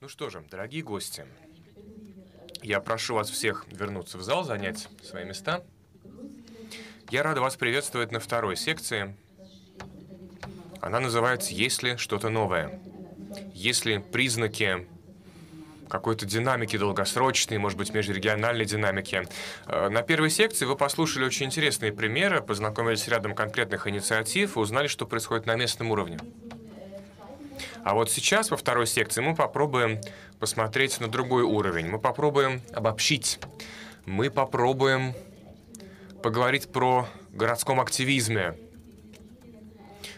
Ну что же, дорогие гости, я прошу вас всех вернуться в зал, занять свои места. Я рада вас приветствовать на второй секции. Она называется «Есть ли что-то новое?». Есть ли признаки какой-то динамики долгосрочной, может быть, межрегиональной динамики. Э, на первой секции вы послушали очень интересные примеры, познакомились с рядом конкретных инициатив и узнали, что происходит на местном уровне. А вот сейчас во второй секции мы попробуем посмотреть на другой уровень. Мы попробуем обобщить. Мы попробуем поговорить про городском активизме.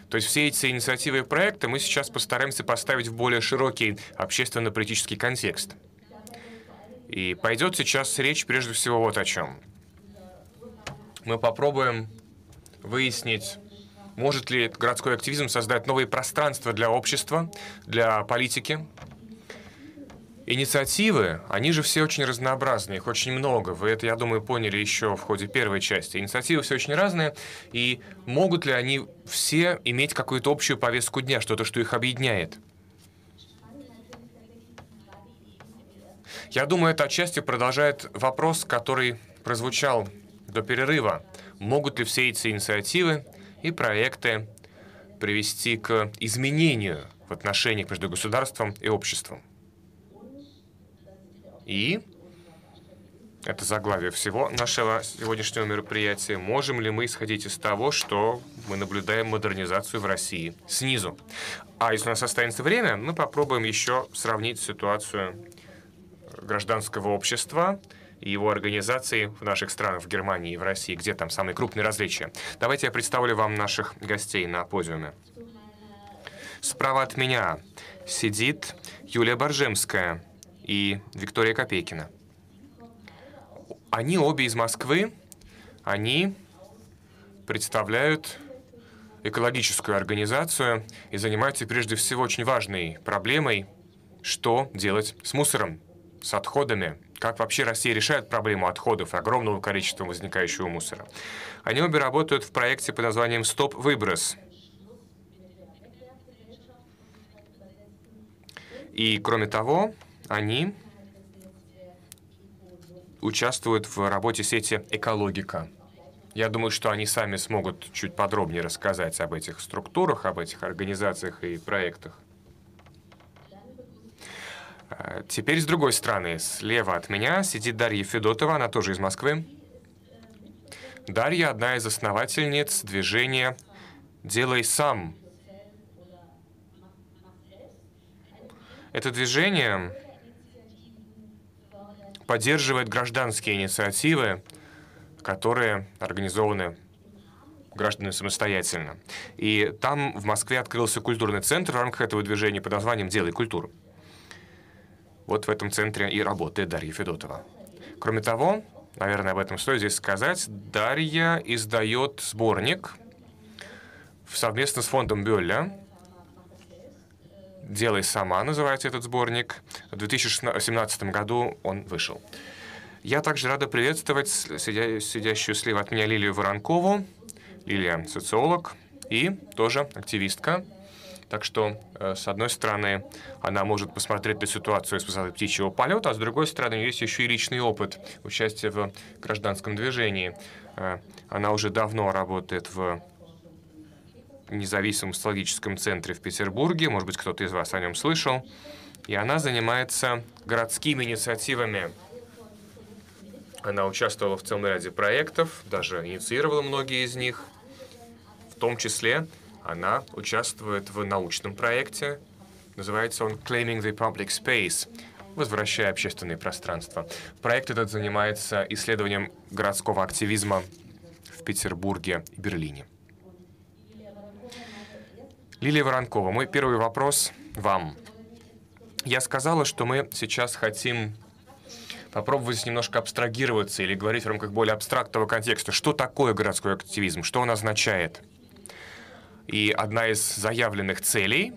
То есть все эти инициативы и проекты мы сейчас постараемся поставить в более широкий общественно-политический контекст. И пойдет сейчас речь прежде всего вот о чем. Мы попробуем выяснить, может ли городской активизм создать новые пространства для общества, для политики, Инициативы, они же все очень разнообразные, их очень много. Вы это, я думаю, поняли еще в ходе первой части. Инициативы все очень разные, и могут ли они все иметь какую-то общую повестку дня, что-то, что их объединяет? Я думаю, это отчасти продолжает вопрос, который прозвучал до перерыва. Могут ли все эти инициативы и проекты привести к изменению в отношениях между государством и обществом? И это заглавие всего нашего сегодняшнего мероприятия. Можем ли мы исходить из того, что мы наблюдаем модернизацию в России снизу? А если у нас останется время, мы попробуем еще сравнить ситуацию гражданского общества его организации в наших странах, в Германии и в России, где там самые крупные различия. Давайте я представлю вам наших гостей на подиуме. Справа от меня сидит Юлия Боржемская, и Виктория Копейкина. Они обе из Москвы, они представляют экологическую организацию и занимаются прежде всего очень важной проблемой, что делать с мусором, с отходами, как вообще Россия решает проблему отходов, огромного количества возникающего мусора. Они обе работают в проекте под названием «Стоп выброс». И кроме того, они участвуют в работе сети «Экологика». Я думаю, что они сами смогут чуть подробнее рассказать об этих структурах, об этих организациях и проектах. А, теперь с другой стороны, слева от меня сидит Дарья Федотова, она тоже из Москвы. Дарья – одна из основательниц движения «Делай сам». Это движение поддерживает гражданские инициативы, которые организованы гражданами самостоятельно. И там в Москве открылся культурный центр в рамках этого движения под названием «Делай культуру». Вот в этом центре и работает Дарья Федотова. Кроме того, наверное, об этом стоит здесь сказать, Дарья издает сборник совместно с фондом Бёля «Делай сама» называется этот сборник. В 2017 году он вышел. Я также рада приветствовать сидящую слева от меня Лилию Воронкову. Лилия – социолог и тоже активистка. Так что, э, с одной стороны, она может посмотреть на ситуацию с высоты птичьего полета, а с другой стороны, есть еще и личный опыт участия в гражданском движении. Э, она уже давно работает в независимом социологическом центре в Петербурге. Может быть, кто-то из вас о нем слышал. И она занимается городскими инициативами. Она участвовала в целом ряде проектов, даже инициировала многие из них. В том числе она участвует в научном проекте. Называется он «Claiming the Public Space», возвращая общественное пространство. Проект этот занимается исследованием городского активизма в Петербурге и Берлине. Лилия Воронкова, мой первый вопрос вам. Я сказала, что мы сейчас хотим попробовать немножко абстрагироваться или говорить в рамках более абстрактного контекста. Что такое городской активизм? Что он означает? И одна из заявленных целей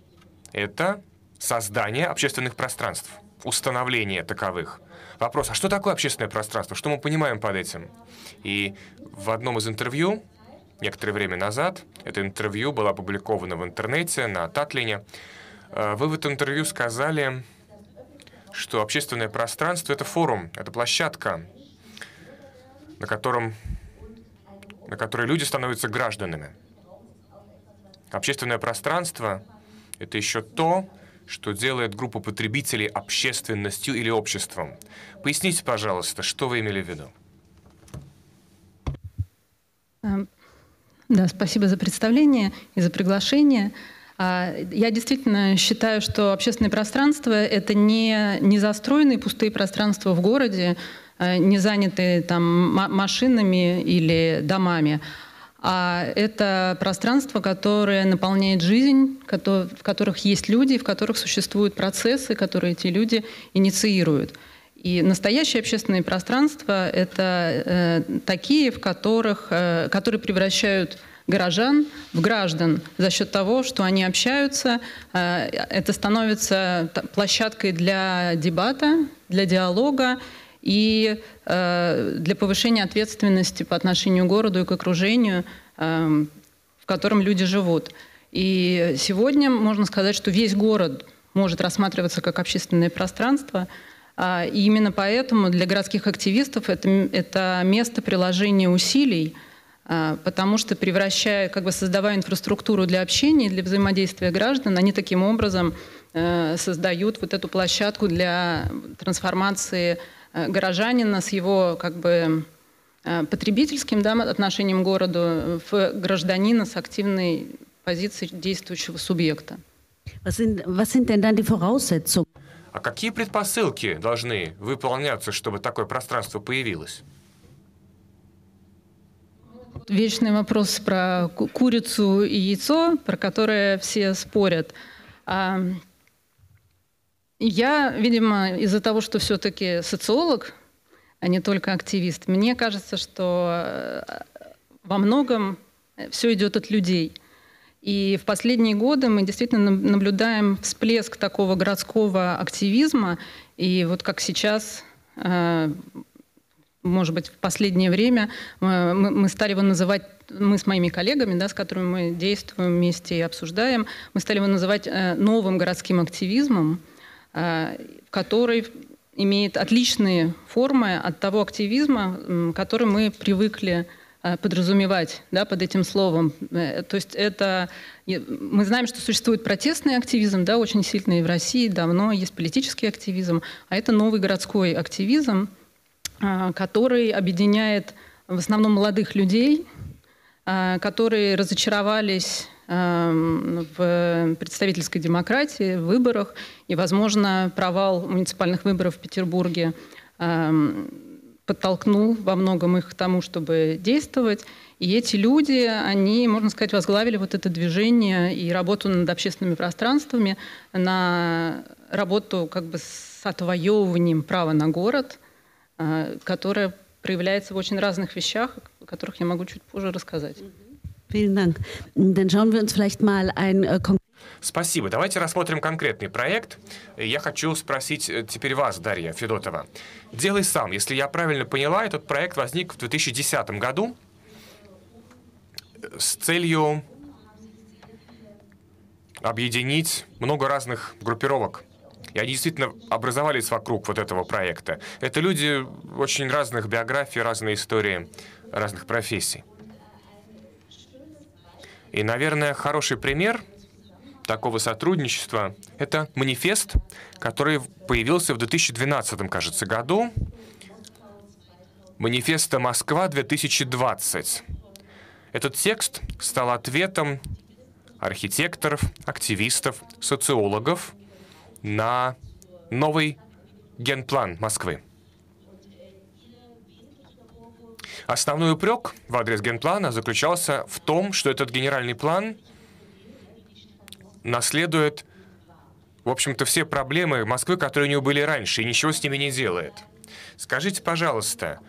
– это создание общественных пространств, установление таковых. Вопрос, а что такое общественное пространство? Что мы понимаем под этим? И в одном из интервью некоторое время назад. Это интервью было опубликовано в интернете на Татлине. Э, вы в этом интервью сказали, что общественное пространство — это форум, это площадка, на, котором, на которой люди становятся гражданами. Общественное пространство — это еще то, что делает группу потребителей общественностью или обществом. Поясните, пожалуйста, что вы имели в виду? Эм, да, спасибо за представление и за приглашение. А, я действительно считаю, что общественное пространство — это не, не застроенные пустые пространства в городе, э, не занятые там машинами или домами, а это пространство, которое наполняет жизнь, в которых есть люди, в которых существуют процессы, которые эти люди инициируют. И настоящее общественное пространство — это э, такие, в которых, э, которые превращают горожан в граждан за счет того, что они общаются. Э, это становится площадкой для дебата, для диалога и э, для повышения ответственности по отношению к городу и к окружению, э, в котором люди живут. И сегодня можно сказать, что весь город может рассматриваться как общественное пространство. А, и именно поэтому для городских активистов это, это место приложения усилий, а, потому что превращая, как бы создавая инфраструктуру для общения, для взаимодействия граждан, они таким образом э, создают вот эту площадку для трансформации Э, горожанина с его как бы э, потребительским да, отношением к городу в гражданина с активной позицией действующего субъекта. А какие предпосылки должны выполняться, чтобы такое пространство появилось? Вечный вопрос про курицу и яйцо, про которое все спорят. Я, видимо, из-за того, что все-таки социолог, а не только активист, мне кажется, что э, во многом все идет от людей. И в последние годы мы действительно наблюдаем всплеск такого городского активизма. И вот как сейчас, э, может быть, в последнее время э, мы стали его называть, мы с моими коллегами, да, с которыми мы действуем вместе и обсуждаем, мы стали его называть новым городским активизмом. Э, который имеет отличные формы от того активизма, который мы привыкли э, подразумевать да, под этим словом. Э, то есть это... Мы знаем, что существует протестный активизм, да, очень сильный в России, давно есть политический активизм, а это новый городской активизм, который объединяет в основном молодых людей, которые разочаровались в представительской демократии, в выборах. И, возможно, провал муниципальных выборов в Петербурге эм, подтолкнул во многом их к тому, чтобы действовать. И эти люди, они, можно сказать, возглавили вот это движение и работу над общественными пространствами, на работу как бы с отвоевыванием права на город, э, которое проявляется в очень разных вещах, о которых я могу чуть позже рассказать. Vielen Dank. Dann schauen wir uns vielleicht mal ein äh, Спасибо. Давайте рассмотрим конкретный проект. Я хочу спросить э, теперь вас, Дарья Федотова. «Делай сам». Если я правильно поняла, этот проект возник в 2010 году с целью объединить много разных группировок. И они действительно образовались вокруг вот этого проекта. Это люди очень разных биографий, разные истории, разных профессий. И, наверное, хороший пример такого сотрудничества — это манифест, который появился в 2012, кажется, году. Манифеста «Москва-2020». Этот текст стал ответом архитекторов, активистов, социологов на новый генплан Москвы. Основной упрек в адрес генплана заключался в том, что этот генеральный план наследует, в общем-то, все проблемы Москвы, которые у него были раньше, и ничего с ними не делает. Скажите, пожалуйста,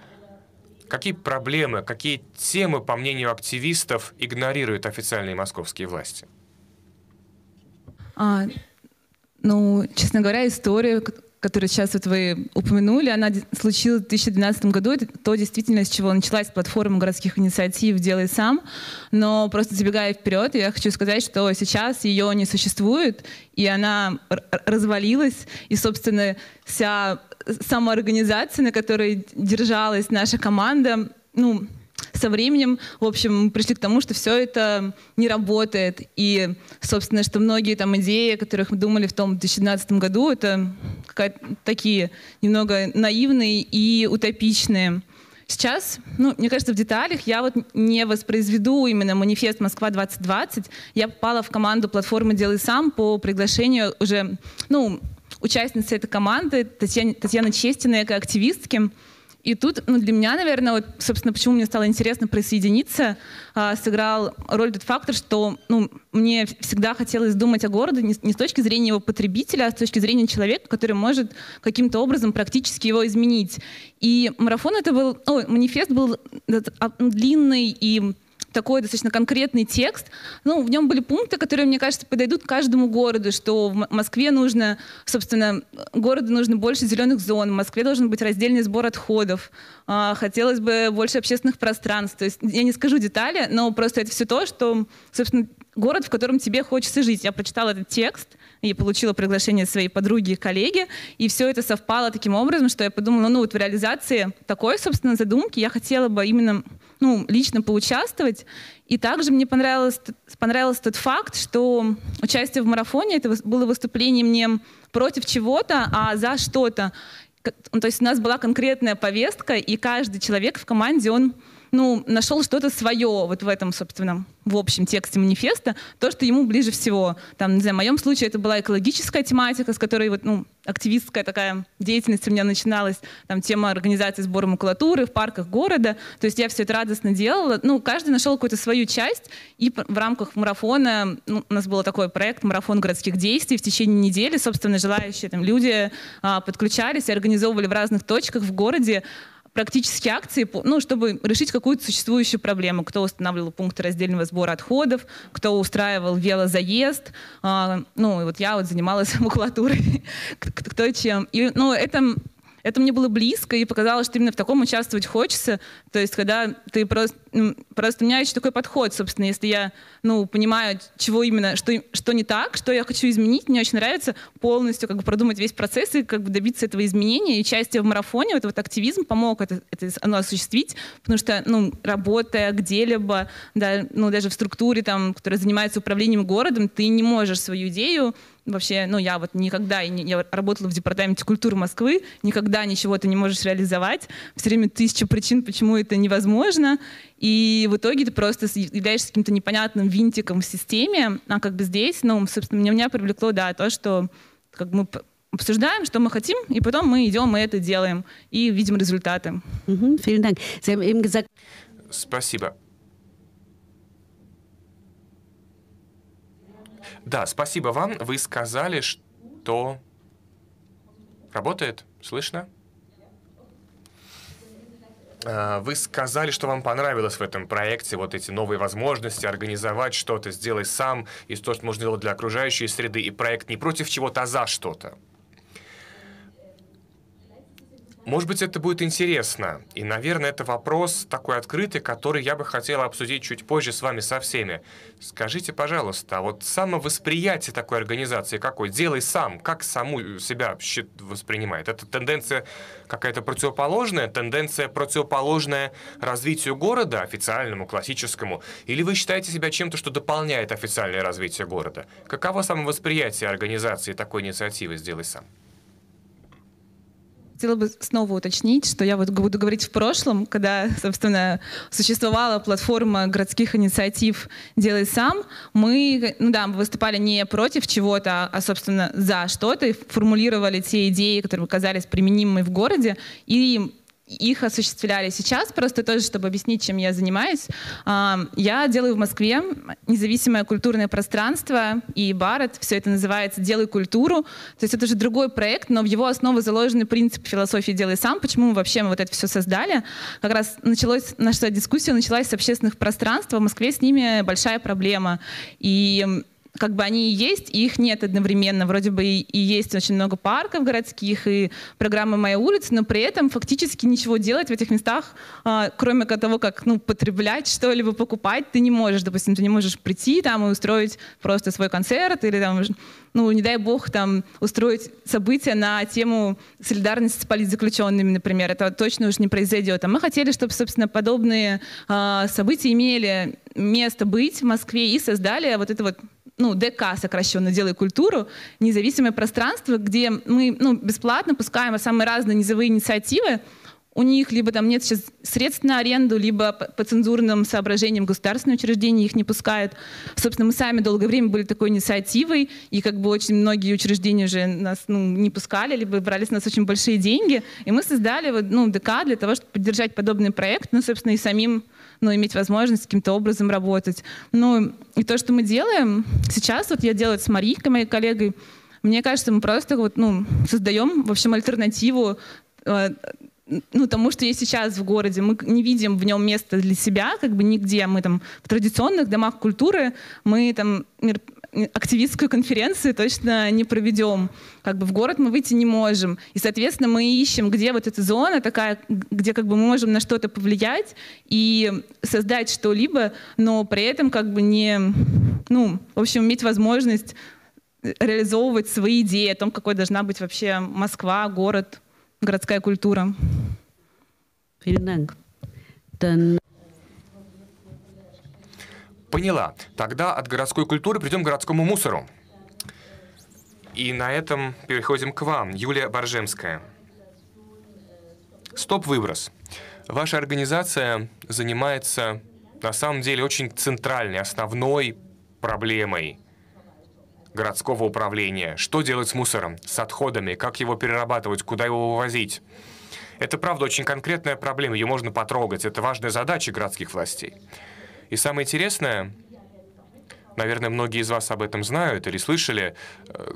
какие проблемы, какие темы, по мнению активистов, игнорируют официальные московские власти? А, ну, честно говоря, история, которую сейчас вот вы упомянули, она случилась в 2012 году. Это то действительно, с чего началась платформа городских инициатив «Делай сам». Но просто забегая вперед, я хочу сказать, что сейчас ее не существует, и она развалилась. И, собственно, вся самоорганизация, на которой держалась наша команда, ну, со временем, в общем, пришли к тому, что все это не работает. И, собственно, что многие там идеи, о которых мы думали в том 2017 году, это такие немного наивные и утопичные. Сейчас, ну, мне кажется, в деталях я вот не воспроизведу именно манифест Москва 2020. Я попала в команду платформы «Делай сам» по приглашению уже, ну, участницы этой команды Татьяны, Татьяны Честиной, активистки. И тут ну, для меня, наверное, вот, собственно, почему мне стало интересно присоединиться, э, сыграл роль тот фактор, что ну, мне всегда хотелось думать о городе не, не с точки зрения его потребителя, а с точки зрения человека, который может каким-то образом практически его изменить. И марафон это был, ой, манифест был а, длинный и такой достаточно конкретный текст. Ну, в нем были пункты, которые, мне кажется, подойдут каждому городу, что в Москве нужно, собственно, городу нужно больше зеленых зон, в Москве должен быть раздельный сбор отходов, а, хотелось бы больше общественных пространств. То есть я не скажу детали, но просто это все то, что, собственно, город, в котором тебе хочется жить. Я прочитала этот текст, и получила приглашение своей подруги и коллеги, и все это совпало таким образом, что я подумала, ну вот в реализации такой, собственно, задумки я хотела бы именно ну, лично поучаствовать. И также мне понравилось, понравился тот факт, что участие в марафоне это было выступлением не против чего-то, а за что-то. То есть у нас была конкретная повестка, и каждый человек в команде, он ну, нашел что-то свое вот в этом, собственно, в общем тексте манифеста, то, что ему ближе всего. Там, не знаю, в моем случае это была экологическая тематика, с которой вот, ну, активистская такая деятельность у меня начиналась, там, тема организации сбора макулатуры в парках города. То есть я все это радостно делала. Ну, каждый нашел какую-то свою часть, и в рамках марафона ну, у нас был такой проект «Марафон городских действий». В течение недели, собственно, желающие там, люди а, подключались и организовывали в разных точках в городе практически акции, ну, чтобы решить какую-то существующую проблему. Кто устанавливал пункты раздельного сбора отходов, кто устраивал велозаезд. А, ну, и вот я вот занималась макулатурой, кто чем. И, ну, это это мне было близко и показалось, что именно в таком участвовать хочется. То есть, когда ты просто... Просто у меня еще такой подход, собственно, если я, ну, понимаю, чего именно, что, что не так, что я хочу изменить, мне очень нравится полностью как бы продумать весь процесс и как бы добиться этого изменения. И участие в марафоне, вот, вот активизм помог это, это оно осуществить, потому что, ну, работая где-либо, да, ну, даже в структуре, там, которая занимается управлением городом, ты не можешь свою идею вообще, ну, я вот никогда, я работала в департаменте культуры Москвы, никогда ничего ты не можешь реализовать, все время тысяча причин, почему это невозможно, и в итоге ты просто являешься каким-то непонятным винтиком в системе, а как бы здесь, ну, собственно, меня, меня привлекло, да, то, что как мы обсуждаем, что мы хотим, и потом мы идем и это делаем, и видим результаты. Спасибо. Да, спасибо вам. Вы сказали, что работает. Слышно? А, вы сказали, что вам понравилось в этом проекте вот эти новые возможности организовать что-то, сделать сам, и то, что можно делать для окружающей среды, и проект не против чего-то, а за что-то. Может быть, это будет интересно. И, наверное, это вопрос такой открытый, который я бы хотела обсудить чуть позже с вами со всеми. Скажите, пожалуйста, а вот самовосприятие такой организации какой? Делай сам. Как саму себя воспринимает? Это тенденция какая-то противоположная? Тенденция противоположная развитию города, официальному, классическому? Или вы считаете себя чем-то, что дополняет официальное развитие города? Каково самовосприятие организации такой инициативы «Сделай сам»? Хотела бы снова уточнить, что я вот буду говорить в прошлом, когда, собственно, существовала платформа городских инициатив «Делай сам», мы, ну да, выступали не против чего-то, а, собственно, за что-то, и формулировали те идеи, которые казались применимыми в городе, и их осуществляли сейчас, просто тоже, чтобы объяснить, чем я занимаюсь. А, я делаю в Москве независимое культурное пространство и Барет, все это называется «Делай культуру». То есть это уже другой проект, но в его основу заложены принципы философии «Делай сам». Почему мы вообще мы вот это все создали? Как раз началась, наша дискуссия началась с общественных пространств, в Москве с ними большая проблема. И как бы они и есть, и их нет одновременно. Вроде бы и, есть очень много парков городских, и программа «Моя улица», но при этом фактически ничего делать в этих местах, а, кроме того, как ну, потреблять что-либо, покупать, ты не можешь. Допустим, ты не можешь прийти там и устроить просто свой концерт или там ну, не дай бог, там, устроить события на тему солидарности с политзаключенными, например. Это точно уже не произойдет. А мы хотели, чтобы, собственно, подобные э, события имели место быть в Москве и создали вот это вот ну, ДК сокращенно «Делай культуру», независимое пространство, где мы ну, бесплатно пускаем самые разные низовые инициативы, у них либо там нет сейчас средств на аренду, либо по, цензурным соображениям государственные учреждения их не пускают. Собственно, мы сами долгое время были такой инициативой, и как бы очень многие учреждения уже нас ну, не пускали, либо брали с нас очень большие деньги. И мы создали вот, ну, ДК для того, чтобы поддержать подобный проект, ну, собственно, и самим ну, иметь возможность каким-то образом работать. Ну, и то, что мы делаем сейчас, вот я делаю с Марикой, моей коллегой, мне кажется, мы просто вот, ну, создаем, в общем, альтернативу э, ну, тому, что есть сейчас в городе. Мы не видим в нем места для себя, как бы нигде. Мы там в традиционных домах культуры, мы там активистскую конференцию точно не проведем. Как бы в город мы выйти не можем. И, соответственно, мы ищем, где вот эта зона такая, где как бы мы можем на что-то повлиять и создать что-либо, но при этом как бы не, ну, в общем, иметь возможность реализовывать свои идеи о том, какой должна быть вообще Москва, город, городская культура. Vielen Dank. Dann Поняла. Тогда от городской культуры придем к городскому мусору. И на этом переходим к вам, Юлия Боржемская. Стоп-выброс. Ваша организация занимается на самом деле очень центральной, основной проблемой городского управления. Что делать с мусором, с отходами, как его перерабатывать, куда его вывозить. Это, правда, очень конкретная проблема, ее можно потрогать. Это важная задача городских властей. И самое интересное, наверное, многие из вас об этом знают или слышали, э,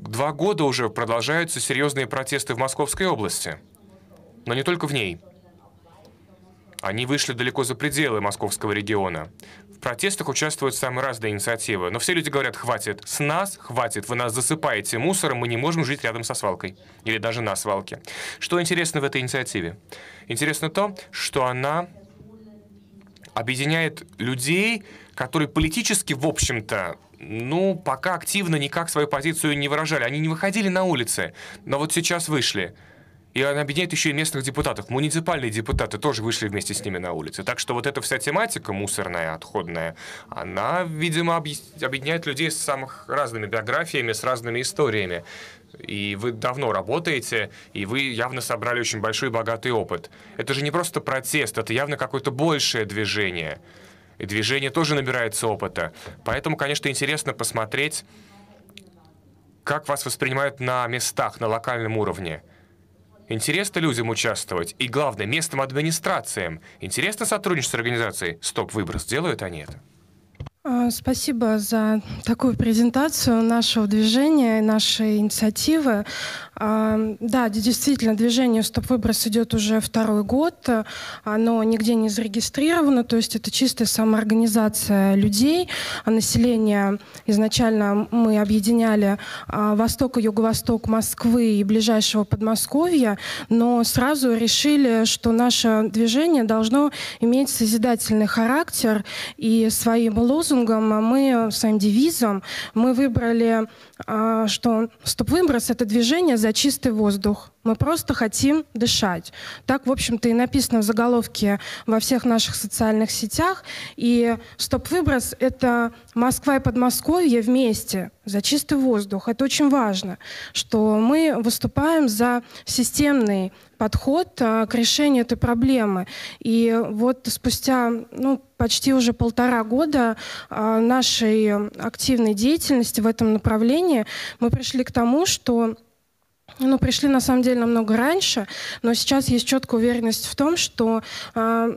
два года уже продолжаются серьезные протесты в Московской области. Но не только в ней. Они вышли далеко за пределы московского региона. В протестах участвуют самые разные инициативы. Но все люди говорят, хватит, с нас хватит, вы нас засыпаете мусором, мы не можем жить рядом со свалкой. Или даже на свалке. Что интересно в этой инициативе? Интересно то, что она объединяет людей, которые политически, в общем-то, ну, пока активно никак свою позицию не выражали. Они не выходили на улицы, но вот сейчас вышли. И она объединяет еще и местных депутатов. Муниципальные депутаты тоже вышли вместе с ними на улицы. Так что вот эта вся тематика мусорная, отходная, она, видимо, объединяет людей с самых разными биографиями, с разными историями и вы давно работаете, и вы явно собрали очень большой богатый опыт. Это же не просто протест, это явно какое-то большее движение. И движение тоже набирается опыта. Поэтому, конечно, интересно посмотреть, как вас воспринимают на местах, на локальном уровне. Интересно людям участвовать. И главное, местным администрациям. Интересно сотрудничать с организацией «Стоп-выброс». Делают они это? А, спасибо за такую презентацию нашего движения, нашей инициативы. А, да, действительно, движение «Стоп-выброс» идет уже второй год. Оно нигде не зарегистрировано, то есть это чистая самоорганизация людей. А население изначально мы объединяли восток и юго-восток Москвы и ближайшего Подмосковья, но сразу решили, что наше движение должно иметь созидательный характер и своим лозунгом лозунгом, а мы своим девизом, мы выбрали, что стоп-выброс — это движение за чистый воздух. Мы просто хотим дышать. Так, в общем-то, и написано в заголовке во всех наших социальных сетях. И стоп-выброс — это Москва и Подмосковье вместе за чистый воздух. Это очень важно, что мы выступаем за системный подход а, к решению этой проблемы. И вот спустя ну, почти уже полтора года а, нашей активной деятельности в этом направлении мы пришли к тому, что ну, пришли на самом деле намного раньше, но сейчас есть четкая уверенность в том, что э,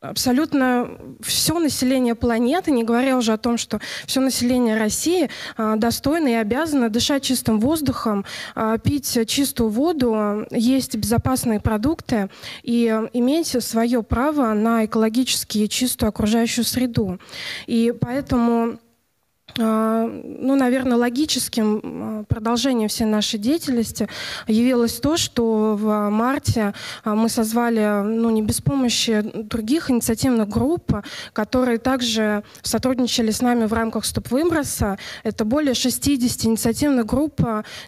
абсолютно все население планеты, не говоря уже о том, что все население России э, достойно и обязано дышать чистым воздухом, э, пить чистую воду, есть безопасные продукты и иметь свое право на экологически чистую окружающую среду. И поэтому ну, наверное, логическим а, продолжением всей нашей деятельности явилось то, что в марте а, мы созвали, ну, не без помощи других инициативных групп, которые также сотрудничали с нами в рамках «Стоп-выброса». Это более 60 инициативных групп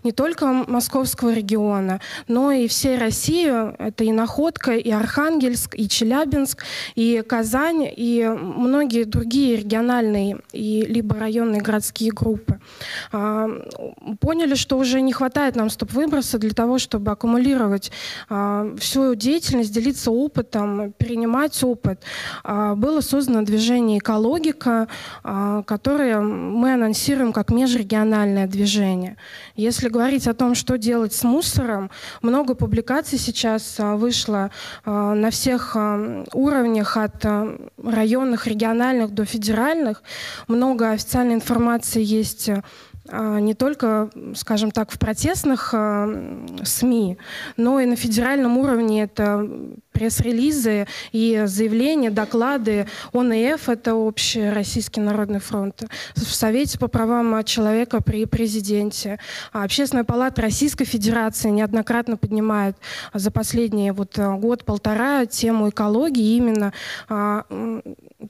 не только московского региона, но и всей России. Это и Находка, и Архангельск, и Челябинск, и Казань, и многие другие региональные и либо районные городские группы. А, поняли, что уже не хватает нам стоп-выброса для того, чтобы аккумулировать а, всю деятельность, делиться опытом, перенимать опыт. А, было создано движение «Экологика», которое мы анонсируем как межрегиональное движение. Если говорить о том, что делать с мусором, много публикаций сейчас вышло на всех уровнях от районных, региональных до федеральных. Много официальной информации есть а, не только, скажем так, в протестных а, СМИ, но и на федеральном уровне это пресс-релизы и заявления, доклады ОНФ, это Общий Российский народный фронт, в Совете по правам человека при президенте. А Общественная палата Российской Федерации неоднократно поднимает за последний вот год-полтора тему экологии, именно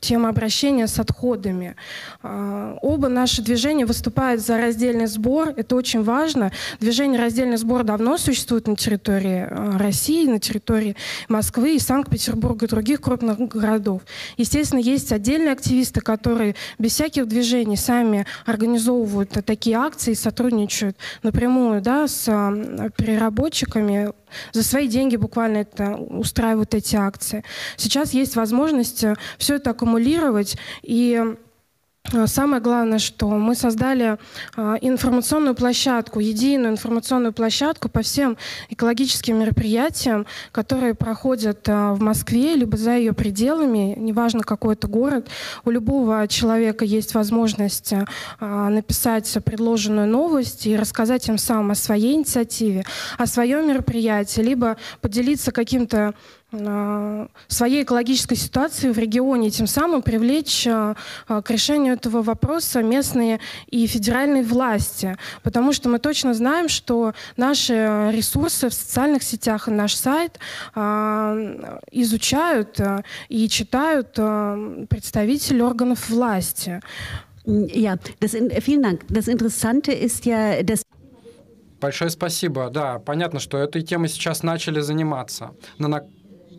тему обращения с отходами. Оба наши движения выступают за раздельный сбор. Это очень важно. Движение «Раздельный сбор» давно существует на территории России, на территории Москвы Москвы, и Санкт-Петербурга, и других крупных городов. Естественно, есть отдельные активисты, которые без всяких движений сами организовывают такие акции, сотрудничают напрямую да, с переработчиками, за свои деньги буквально это устраивают эти акции. Сейчас есть возможность все это аккумулировать и а, самое главное, что мы создали а, информационную площадку, единую информационную площадку по всем экологическим мероприятиям, которые проходят а, в Москве, либо за ее пределами, неважно какой это город. У любого человека есть возможность написать предложенную новость и рассказать им сам о своей инициативе, о своем мероприятии, либо поделиться каким-то своей экологической ситуации в регионе, тем самым привлечь а, а, к решению этого вопроса местные и федеральные власти. Потому что мы точно знаем, что наши ресурсы в социальных сетях и наш сайт изучают и читают представители органов власти. Ja, das, vielen Dank. Das Interessante ist ja, dass Большое спасибо. Да, понятно, что этой темой сейчас начали заниматься. Но на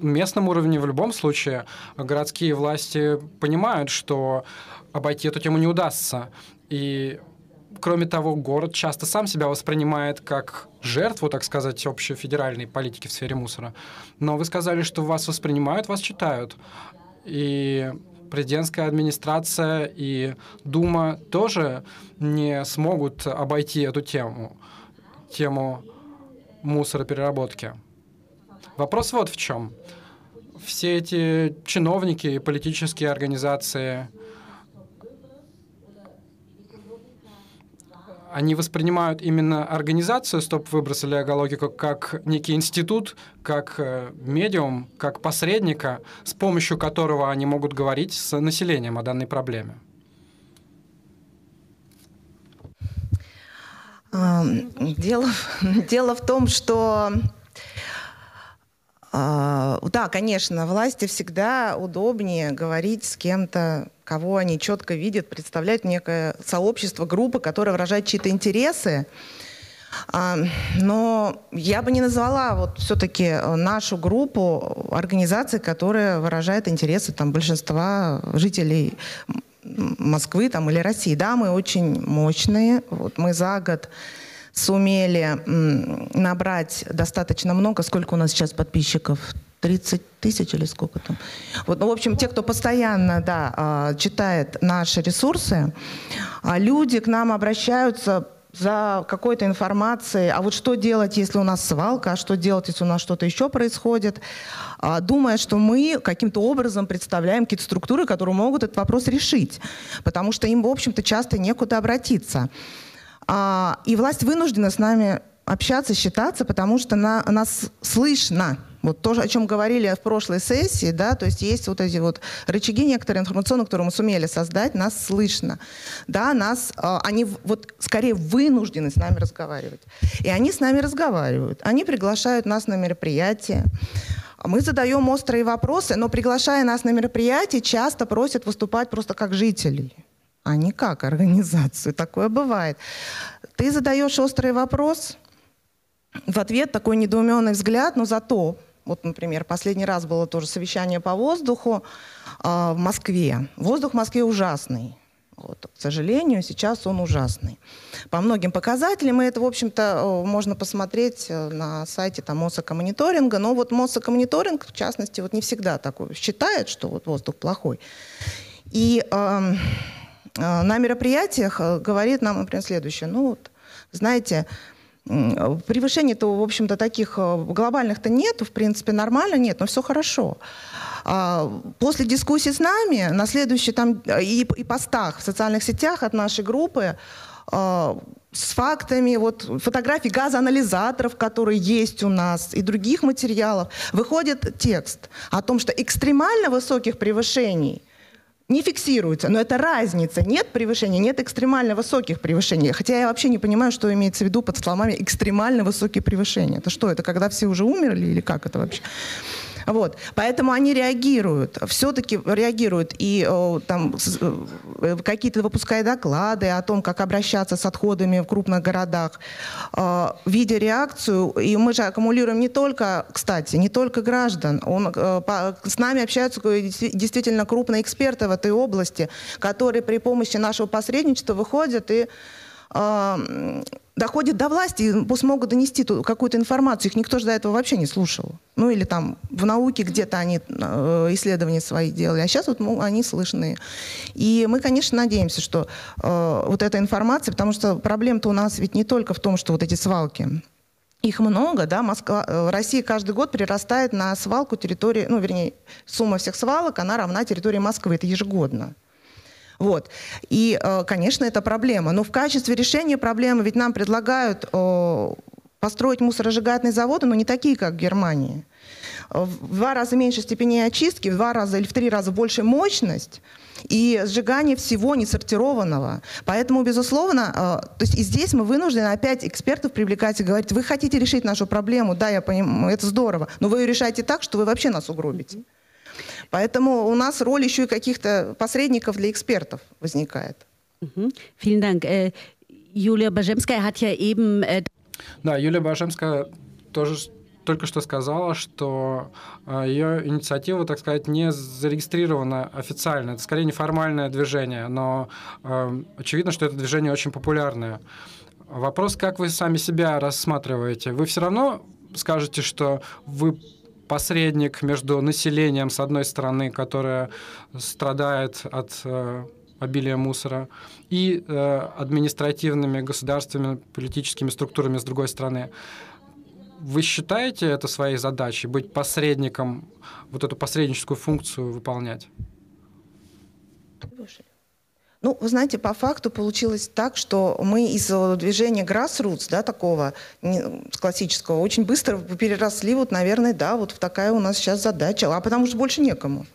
местном уровне в любом случае городские власти понимают, что обойти эту тему не удастся. И кроме того, город часто сам себя воспринимает как жертву, так сказать, общей федеральной политики в сфере мусора. Но вы сказали, что вас воспринимают, вас читают. И президентская администрация и Дума тоже не смогут обойти эту тему, тему мусоропереработки. Вопрос вот в чем. Все эти чиновники и политические организации, они воспринимают именно организацию «Стоп-выброс» или «Экологику» как некий институт, как э, медиум, как посредника, с помощью которого они могут говорить с населением о данной проблеме. Дело, дело в том, что да, конечно, власти всегда удобнее говорить с кем-то, кого они четко видят, представлять некое сообщество, группа, которая выражает чьи-то интересы. А, но я бы не назвала вот все-таки нашу группу организацией, которая выражает интересы там, большинства жителей Москвы там, или России. Да, мы очень мощные. Вот мы за год сумели набрать достаточно много. Сколько у нас сейчас подписчиков? 30 тысяч или сколько там? Вот, ну, в общем, те, кто постоянно да, а, читает наши ресурсы, а, люди к нам обращаются за какой-то информацией, а вот что делать, если у нас свалка, а что делать, если у нас что-то еще происходит, а, думая, что мы каким-то образом представляем какие-то структуры, которые могут этот вопрос решить, потому что им, в общем-то, часто некуда обратиться. А, и власть вынуждена с нами общаться, считаться, потому что на, нас слышно. Вот то, о чем говорили в прошлой сессии, да, то есть есть вот эти вот рычаги некоторые информационные, которые мы сумели создать, нас слышно, да, нас, э, они вот скорее вынуждены с нами разговаривать. И они с нами разговаривают, они приглашают нас на мероприятия, мы задаем острые вопросы, но приглашая нас на мероприятие, часто просят выступать просто как жителей, а не как организацию. Такое бывает. Ты задаешь острый вопрос, в ответ такой недоуменный взгляд, но зато вот, например, последний раз было тоже совещание по воздуху э, в Москве. Воздух в Москве ужасный. Вот. К сожалению, сейчас он ужасный. По многим показателям, и это, в общем-то, можно посмотреть э, на сайте там, Мосэкомониторинга, но вот Мосэкомониторинг, в частности, вот не всегда такой считает, что вот воздух плохой. И э, на мероприятиях э, говорит нам, например, следующее. Ну, вот, знаете, Превышений-то, в общем-то, таких э, глобальных-то нет, в принципе, нормально нет, но все хорошо. А, после дискуссии с нами, на следующий там э, и, и постах в социальных сетях от нашей группы, с фактами, вот фотографий газоанализаторов, которые есть у нас, и других материалов, выходит текст о том, что экстремально высоких превышений – не фиксируется. Но это разница. Нет превышения, нет экстремально высоких превышений. Хотя я вообще не понимаю, что имеется в виду под словами экстремально высокие превышения. Это что? Это когда все уже умерли или как это вообще? Вот. Поэтому они реагируют, все-таки реагируют и о, там э, какие-то выпуская доклады о том, как обращаться с отходами в крупных городах, э, видя реакцию. И мы же аккумулируем не только, кстати, не только граждан. Он, э, с нами общаются действительно крупные эксперты в этой области, которые при помощи нашего посредничества выходят и доходит до власти, смогут донести какую-то информацию. Их никто же до этого вообще не слушал. Ну или там в науке где-то они э, исследования свои делали, а сейчас вот ну, они слышны. И мы, конечно, надеемся, что э, вот эта информация, потому что проблема-то у нас ведь не только в том, что вот эти свалки, их много, да, Москва, э, Россия каждый год прирастает на свалку территории, ну, вернее, сумма всех свалок, она равна территории Москвы, это ежегодно. Вот. И, э, конечно, это проблема. Но в качестве решения проблемы ведь нам предлагают э, построить мусоросжигательные заводы, но не такие, как в Германии. В два раза меньше степеней очистки, в два раза или в три раза больше мощность и сжигание всего несортированного. Поэтому, безусловно, э, то есть и здесь мы вынуждены опять экспертов привлекать и говорить, вы хотите решить нашу проблему, да, я понимаю, это здорово, но вы ее решаете так, что вы вообще нас угробите. Поэтому у нас роль еще и каких-то посредников для экспертов возникает. Vielen Dank. Äh, Julia Bajemskaya hat ja eben... Äh, да, Юлия Бажемская тоже только что сказала, что э, ее инициатива, так сказать, не зарегистрирована официально. Это скорее неформальное движение, но э, очевидно, что это движение очень популярное. Вопрос, как вы сами себя рассматриваете? Вы все равно скажете, что вы посредник между населением, с одной стороны, которое страдает от э, обилия мусора, и э, административными, государственными, политическими структурами, с другой стороны. Вы считаете это своей задачей, быть посредником, вот эту посредническую функцию выполнять? Ну, вы знаете, по факту получилось так, что мы из э, движения grassroots, да, такого не, классического, очень быстро переросли, вот, наверное, да, вот в такая у нас сейчас задача, а потому что больше некому.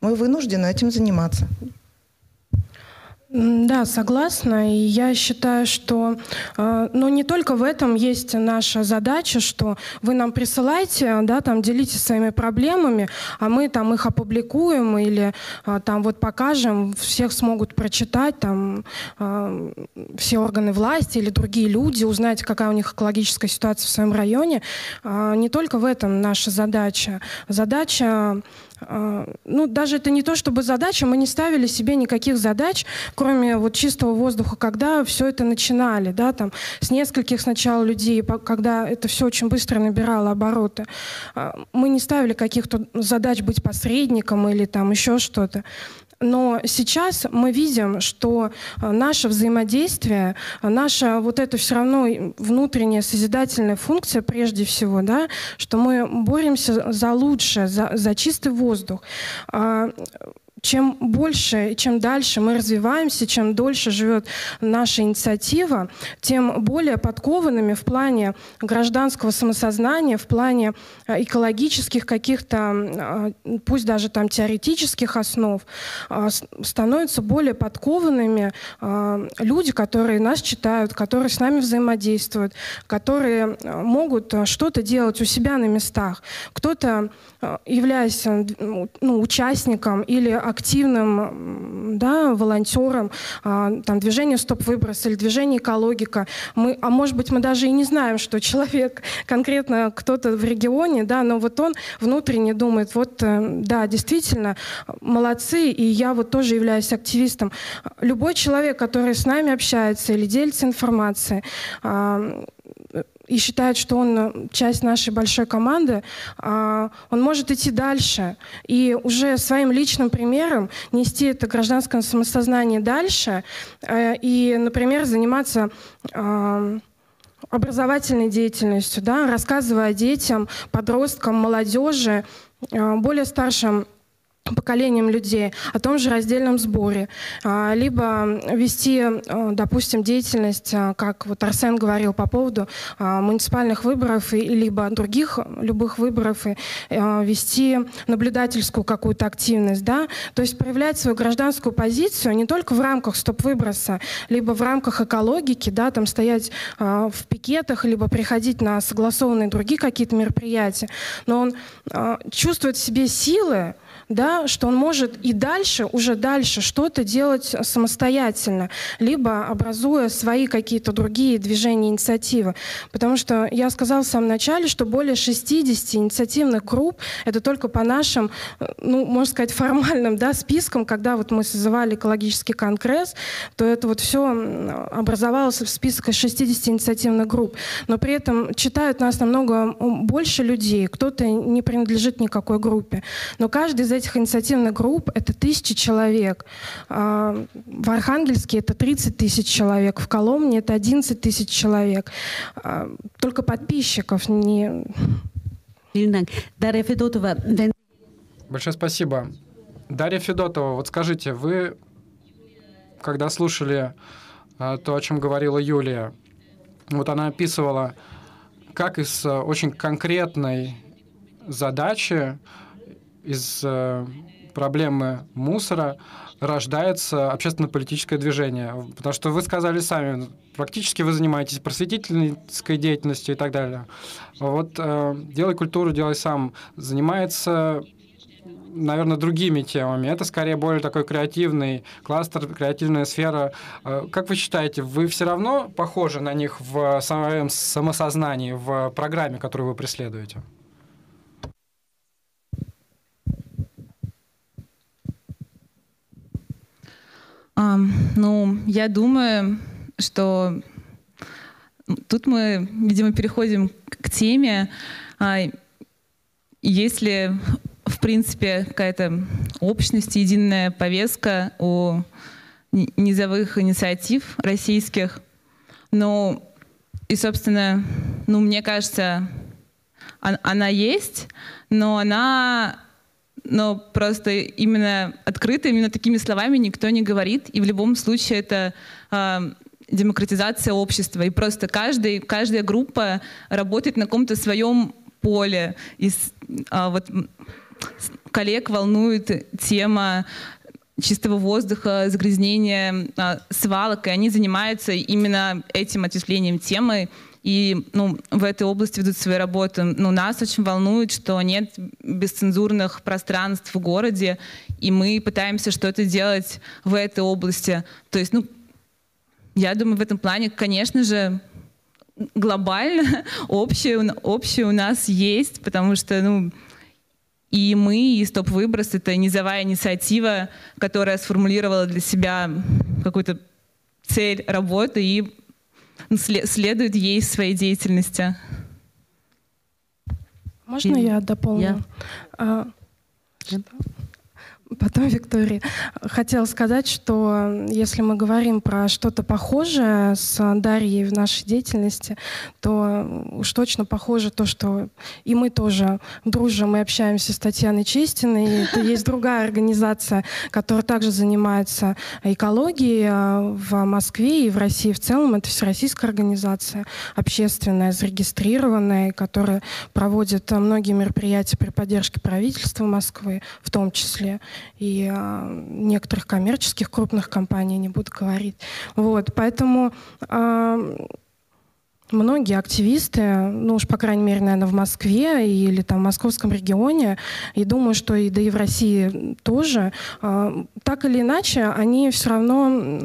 Мы вынуждены этим заниматься. Да, согласна. И я считаю, что э, но не только в этом есть наша задача, что вы нам присылаете, да, там делитесь своими проблемами, а мы там их опубликуем или э, там вот покажем, всех смогут прочитать, там э, все органы власти или другие люди, узнать, какая у них экологическая ситуация в своем районе. Не только в этом наша задача. Задача ну, даже это не то, чтобы задача, мы не ставили себе никаких задач, кроме вот чистого воздуха, когда все это начинали, да, там, с нескольких сначала людей, когда это все очень быстро набирало обороты. А, мы не ставили каких-то задач быть посредником или там еще что-то. Но сейчас мы видим, что э, наше взаимодействие, э, наша вот это все равно внутренняя созидательная функция прежде всего, да, что мы боремся за лучшее, за, за чистый воздух. Чем больше, чем дальше мы развиваемся, чем дольше живет наша инициатива, тем более подкованными в плане гражданского самосознания, в плане а, экологических каких-то, а, пусть даже там теоретических основ, а, становятся более подкованными люди, которые нас читают, которые с нами взаимодействуют, которые могут что-то делать у себя на местах. Кто-то, являясь ну, участником или активным да, волонтером а, там, движения «Стоп-выброс» или движения «Экологика». Мы, а может быть, мы даже и не знаем, что человек, конкретно кто-то в регионе, да, но вот он внутренне думает, вот, э, да, действительно, молодцы, и я вот тоже являюсь активистом. Любой человек, который с нами общается или делится информацией, и считает, что он э, часть нашей большой команды, а, он может идти дальше и уже своим личным примером нести это гражданское самосознание дальше э, и, например, заниматься а, образовательной деятельностью, да, рассказывая детям, подросткам, молодежи, э, более старшим поколением людей о том же раздельном сборе, а, либо вести, а, допустим, деятельность, а, как вот Арсен говорил по поводу муниципальных выборов, либо других любых выборов, и вести наблюдательскую какую-то активность, да, то есть проявлять свою гражданскую позицию не только в рамках стоп-выброса, либо в рамках экологики, да, там стоять в пикетах, либо приходить на согласованные другие какие-то мероприятия, но он чувствует в себе силы, да, что он может и дальше, уже дальше что-то делать самостоятельно, либо образуя свои какие-то другие движения, инициативы. Потому что я сказала в самом начале, что более 60 инициативных групп, это только по нашим, ну, можно сказать, формальным да, спискам, когда вот мы созывали экологический конгресс, то это вот все образовалось в списке 60 инициативных групп. Но при этом читают нас намного больше людей, кто-то не принадлежит никакой группе. Но каждый из этих инициативных групп это тысячи человек. А, в Архангельске это 30 тысяч человек, в Коломне это 11 тысяч человек. А, только подписчиков не... Большое спасибо. Дарья Федотова, вот скажите, вы, когда слушали а, то, о чем говорила Юлия, вот она описывала, как из очень конкретной задачи из э, проблемы мусора рождается общественно-политическое движение. Потому что вы сказали сами, практически вы занимаетесь просветительской деятельностью и так далее. Вот э, «Делай культуру, делай сам» занимается наверное, другими темами. Это скорее более такой креативный кластер, креативная сфера. Э, как вы считаете, вы все равно похожи на них в своем самосознании, в программе, которую вы преследуете? А, ну, я думаю, что тут мы, видимо, переходим к теме, а, если, в принципе, какая-то общность, единая повестка у низовых инициатив российских. Ну, и, собственно, ну, мне кажется, она есть, но она но просто именно открыто, именно такими словами никто не говорит, и в любом случае это э, демократизация общества, и просто каждый, каждая группа работает на каком-то своем поле, и э, вот коллег волнует тема чистого воздуха, загрязнения э, свалок, и они занимаются именно этим ответвлением темы, и ну, в этой области ведут свои работы. Но нас очень волнует, что нет бесцензурных пространств в городе, и мы пытаемся что-то делать в этой области. То есть, ну, я думаю, в этом плане, конечно же, глобально общее, общее у нас есть, потому что, ну, и мы, и «Стоп-выброс» — это низовая инициатива, которая сформулировала для себя какую-то цель работы и следует ей в своей деятельности. Можно я дополню? Я. А, потом Виктории. Хотела сказать, что если мы говорим про что-то похожее с Дарьей в нашей деятельности, то уж точно похоже то, что и мы тоже дружим и общаемся с Татьяной Честиной. И есть другая организация, которая также занимается экологией а, в Москве и в России в целом. Это всероссийская организация, общественная, зарегистрированная, которая проводит многие мероприятия при поддержке правительства Москвы, в том числе, и а, некоторых коммерческих крупных компаний, не буду говорить. Вот, поэтому а, многие активисты, ну уж по крайней мере, наверное, в Москве или там в московском регионе, и думаю, что и да и в России тоже, а, так или иначе, они все равно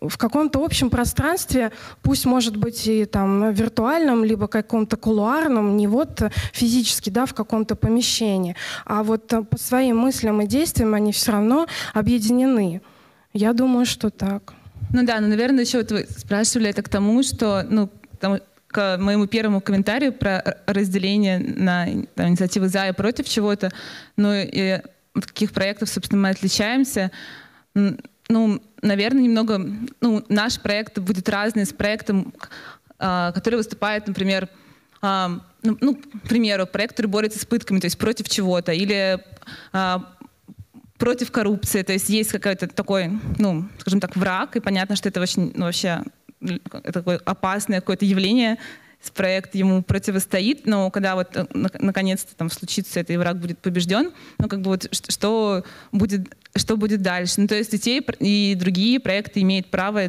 в каком-то общем пространстве, пусть может быть и там виртуальном, либо каком-то кулуарном, не вот физически, да, в каком-то помещении, а вот по своим мыслям и действиям они все равно объединены. Я думаю, что так. Ну да, ну, наверное, еще вот вы спрашивали это к тому, что, ну, тому, к моему первому комментарию про разделение на там, инициативы за и против чего-то, ну и от каких проектов, собственно, мы отличаемся. Ну, наверное, немного, ну, наш проект будет разный с проектом, а, который выступает, например, а, ну, ну, к примеру, проект, который борется с пытками, то есть против чего-то, или а, против коррупции, то есть есть какой-то такой, ну, скажем так, враг, и понятно, что это очень, ну, вообще такое опасное какое-то явление, проект ему противостоит, но когда вот э, наконец-то там случится это, и враг будет побежден, ну как бы вот что будет, что будет дальше? Ну то есть и те, и другие проекты имеют право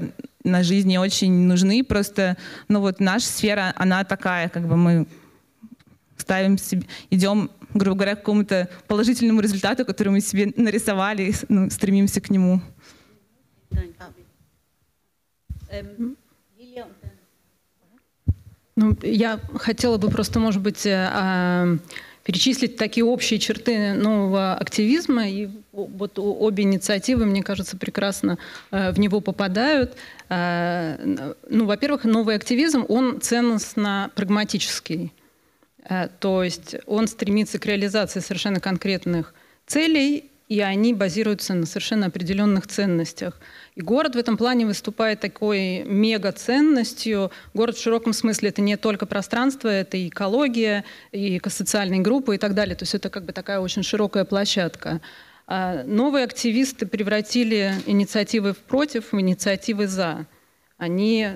на жизнь не очень нужны, просто, ну вот наша сфера, она такая, как бы мы ставим себе, идем, грубо говоря, к какому-то положительному результату, который мы себе нарисовали, ну, стремимся к нему. Ну, я хотела бы просто, может быть, э, а, перечислить такие общие черты нового активизма. И вот обе инициативы, мне кажется, прекрасно э, в него попадают. Э, ну, во-первых, новый активизм, он ценностно-прагматический. То есть он стремится к реализации совершенно конкретных целей, и они базируются на совершенно определенных ценностях – и город в этом плане выступает такой мега-ценностью. Город в широком смысле это не только пространство, это и экология, и социальные группы и так далее. То есть это как бы такая очень широкая площадка. А новые активисты превратили инициативы против в инициативы за. Они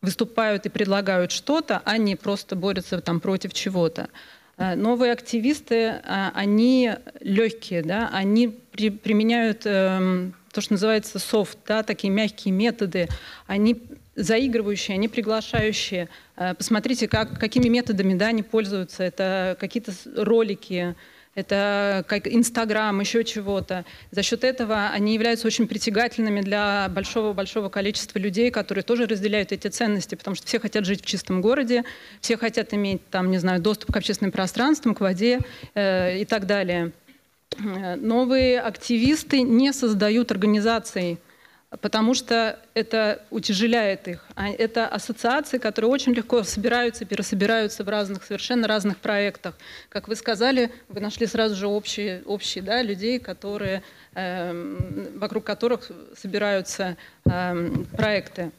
выступают и предлагают что-то, а не просто борются там против чего-то. А новые активисты, а, они легкие, да, они при, применяют эм, то, что называется софт, да, такие мягкие методы, они заигрывающие, они приглашающие. Э, посмотрите, как, какими методами да, они пользуются. Это какие-то ролики, это как Инстаграм, еще чего-то. За счет этого они являются очень притягательными для большого-большого количества людей, которые тоже разделяют эти ценности, потому что все хотят жить в чистом городе, все хотят иметь там, не знаю, доступ к общественным пространствам, к воде э, и так далее. Э, новые активисты не создают организаций, потому что это утяжеляет их. А это ассоциации, которые очень легко собираются, пересобираются в разных, совершенно разных проектах. Как вы сказали, вы нашли сразу же общие, общие да, людей, которые, э, вокруг которых собираются э, проекты.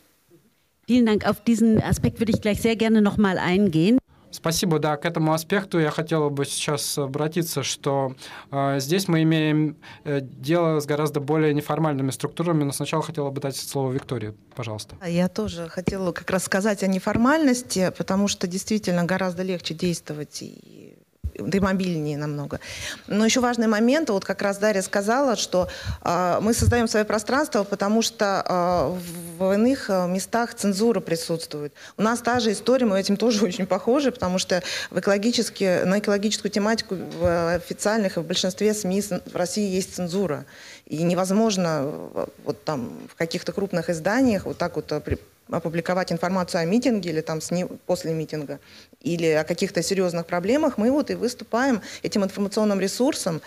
Vielen Dank. Auf diesen Aspekt würde ich gleich sehr gerne noch mal eingehen. Спасибо, да, к этому аспекту я хотел бы сейчас обратиться, что э, здесь мы имеем э, дело с гораздо более неформальными структурами, но сначала хотела бы дать слово Виктории, пожалуйста. Я тоже хотела как раз сказать о неформальности, потому что действительно гораздо легче действовать и и мобильнее намного. Но еще важный момент, вот как раз Дарья сказала, что э, мы создаем свое пространство, потому что э, в иных э, местах цензура присутствует. У нас та же история, мы этим тоже очень похожи, потому что в экологически, на экологическую тематику в официальных и в большинстве СМИ в России есть цензура. И невозможно э, вот там в каких-то крупных изданиях вот так вот э, опубликовать информацию о митинге или там с после митинга, или о каких-то серьезных проблемах, мы вот и выступаем этим информационным ресурсом,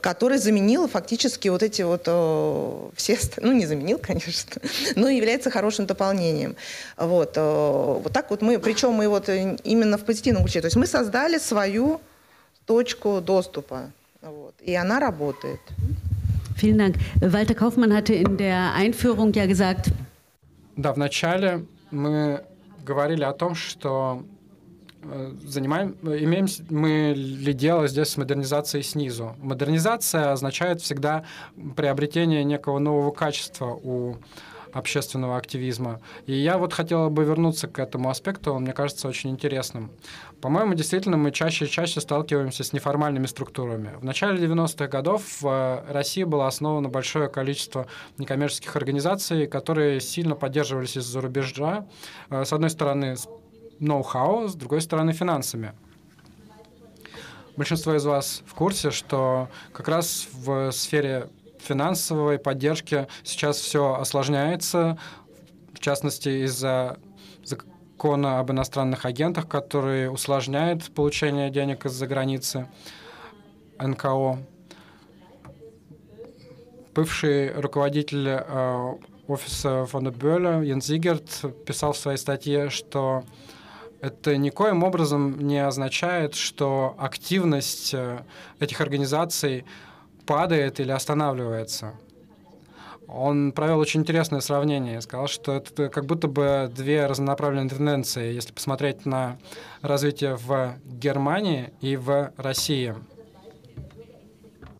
который заменил фактически вот эти вот о, все, ну не заменил, конечно, но является хорошим дополнением. Вот, о, вот так вот мы, причем мы вот именно в позитивном ключе, то есть мы создали свою точку доступа Вот. И она работает. Vielen Dank. Walter Kaufmann hatte in der Einführung ja gesagt, Да, вначале мы говорили о том, что э, занимаем, имеем мы ли дело здесь с модернизацией снизу. Модернизация означает всегда приобретение некого нового качества у общественного активизма. И я вот хотела бы вернуться к этому аспекту, он мне кажется очень интересным. По-моему, действительно, мы чаще и чаще сталкиваемся с неформальными структурами. В начале 90-х годов в э, России было основано большое количество некоммерческих организаций, которые сильно поддерживались из-за рубежа. Э, С одной стороны, ноу-хау, с другой стороны, финансами. Большинство из вас в курсе, что как раз в сфере финансовой поддержки сейчас все осложняется, в частности, из-за закона об иностранных агентах, который усложняет получение денег из-за границы НКО. Бывший руководитель э, офиса фонда Бёля Янс Зигерт писал в своей статье, что это никоим образом не означает, что активность э, этих организаций падает или останавливается. Он провел очень интересное сравнение. Сказал, что это как будто бы две разнонаправленные тенденции, если посмотреть на развитие в Германии и в России.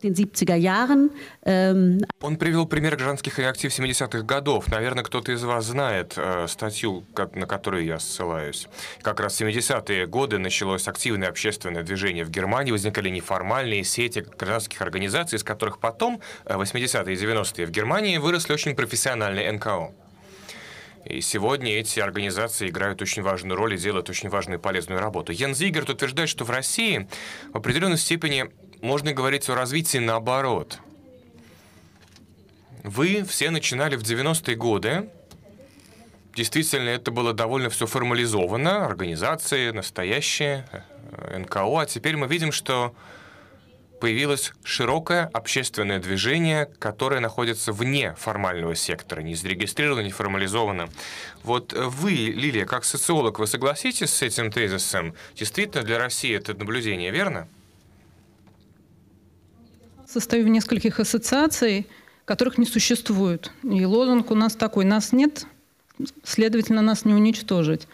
Den 70er Jahren, ähm, Он привел пример гражданских инициатив 70-х годов. Наверное, кто-то из вас знает э, статью, как- на которую я ссылаюсь. Как раз в 70-е годы началось активное общественное движение в Германии, возникали неформальные сети гражданских организаций, из которых потом, э, 80-е и 90-е в Германии, выросли очень профессиональные НКО. И сегодня эти организации играют очень важную роль и делают очень важную и полезную работу. Ян Зигерт утверждает, что в России в определенной степени можно говорить о развитии наоборот. Вы все начинали в 90-е годы. Действительно, это было довольно все формализовано. Организации настоящие, э, НКО. А теперь мы видим, что появилось широкое общественное движение, которое находится вне формального сектора, не зарегистрировано, не формализовано. Вот э, вы, Лилия, как социолог, вы согласитесь с этим тезисом? Действительно, для России это наблюдение, верно? Состою в нескольких ассоциаций, которых не существует. И лозунг у нас такой: нас нет, следовательно, нас не уничтожить.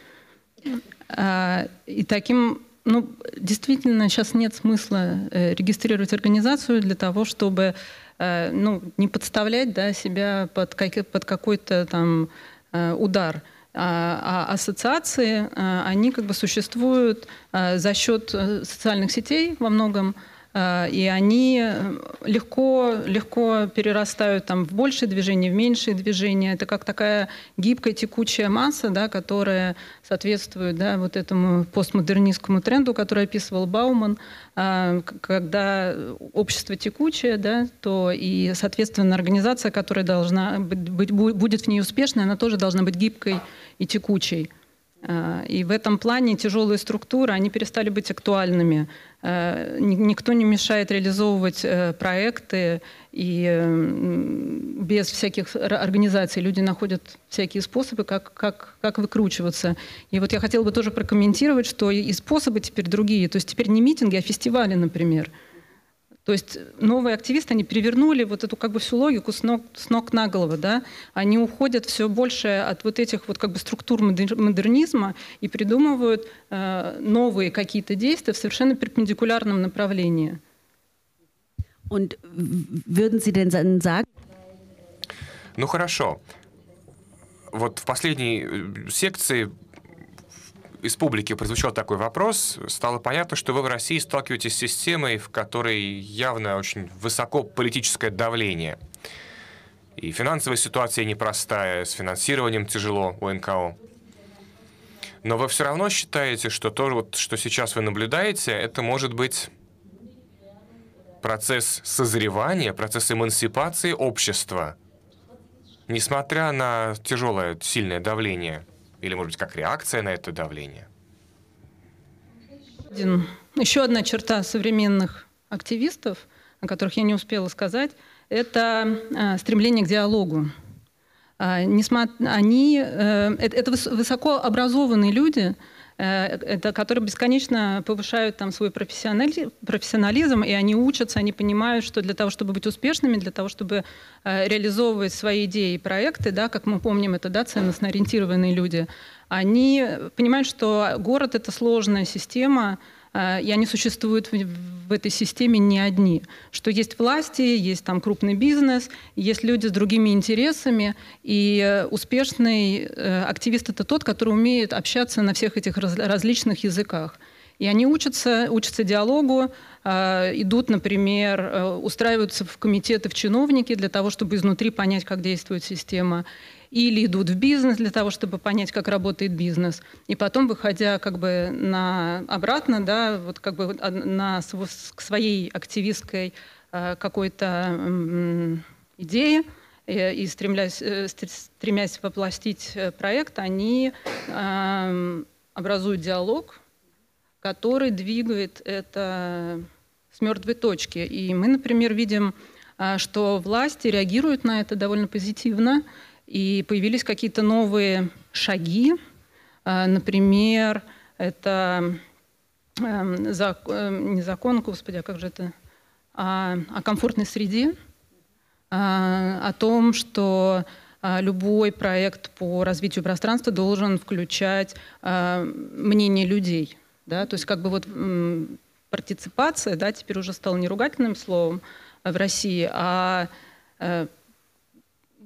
А, И таким, ну, действительно, сейчас нет смысла э, регистрировать организацию для того, чтобы э, ну, не подставлять да, себя под, как- под какой-то там э, удар. А, а ассоциации, они как бы существуют за счет социальных сетей во многом, и они э, легко, легко перерастают там, в большие движения, в меньшие движения. Это как такая гибкая текучая масса, да, которая соответствует да, вот этому постмодернистскому тренду, который описывал Бауман. А, Когда общество текучее, да, то и, соответственно, организация, которая должна быть, быть- бу- будет в ней успешной, она тоже должна быть гибкой и текучей. А, И в этом плане тяжелые структуры, они перестали быть актуальными. Э, ни- Никто не мешает реализовывать э, проекты, и без всяких организаций люди находят всякие способы, как, как, как выкручиваться. И вот я хотела бы тоже прокомментировать, что и способы теперь другие. То есть теперь не митинги, а фестивали, например. То есть новые активисты, они перевернули вот эту как бы всю логику с ног, с ног на голову, да, они уходят все больше от вот этих вот как бы структур модер- модернизма и придумывают э, новые какие-то действия в совершенно перпендикулярном направлении. und würden Sie denn sagen, Ну хорошо. Вот в последней э, секции из публики прозвучал такой вопрос. Стало понятно, что вы в России сталкиваетесь с системой, в которой явно очень высоко политическое давление. И финансовая ситуация непростая, с финансированием тяжело у НКО. Но вы все равно считаете, что то, что сейчас вы наблюдаете, это может быть процесс созревания, процесс эмансипации общества, несмотря на тяжелое, сильное давление, или, может быть, как реакция на это давление. Один- еще одна черта современных активистов, о которых я не успела сказать, это э, стремление к диалогу. А, Они, э, это это выс- высокообразованные люди, это, которые бесконечно повышают там свой профессионализм, и они учатся, они понимают, что для того, чтобы быть успешными, для того, чтобы реализовывать свои идеи и проекты, да, как мы помним, это да, ценностно ориентированные люди, они понимают, что город — это сложная система, Э, и они существуют в этой системе не одни. Что есть власти, есть там крупный бизнес, есть люди с другими интересами, и э, успешный э, активист — это тот, который умеет общаться на всех этих различных языках. И они учатся, учатся диалогу, идут, например, устраиваются в комитеты, в чиновники для того, чтобы изнутри понять, как действует система или идут в бизнес для того, чтобы понять, как работает бизнес. И потом, выходя как бы на обратно, да, вот как бы на, к своей активистской э, какой-то идее, э, и стремлясь, э, стремясь воплотить проект, они э, образуют диалог, который двигает это с мертвой точки. И мы, например, видим, что власти реагируют на это довольно позитивно. И появились какие-то новые шаги. А, например, это эм, эм, не закон, господи, а как же это? О, о комфортной среде, а, о том, что а, любой проект по развитию пространства должен включать мнение людей. Да? То есть как бы вот партиципация, да, теперь уже стало не ругательным словом в России, а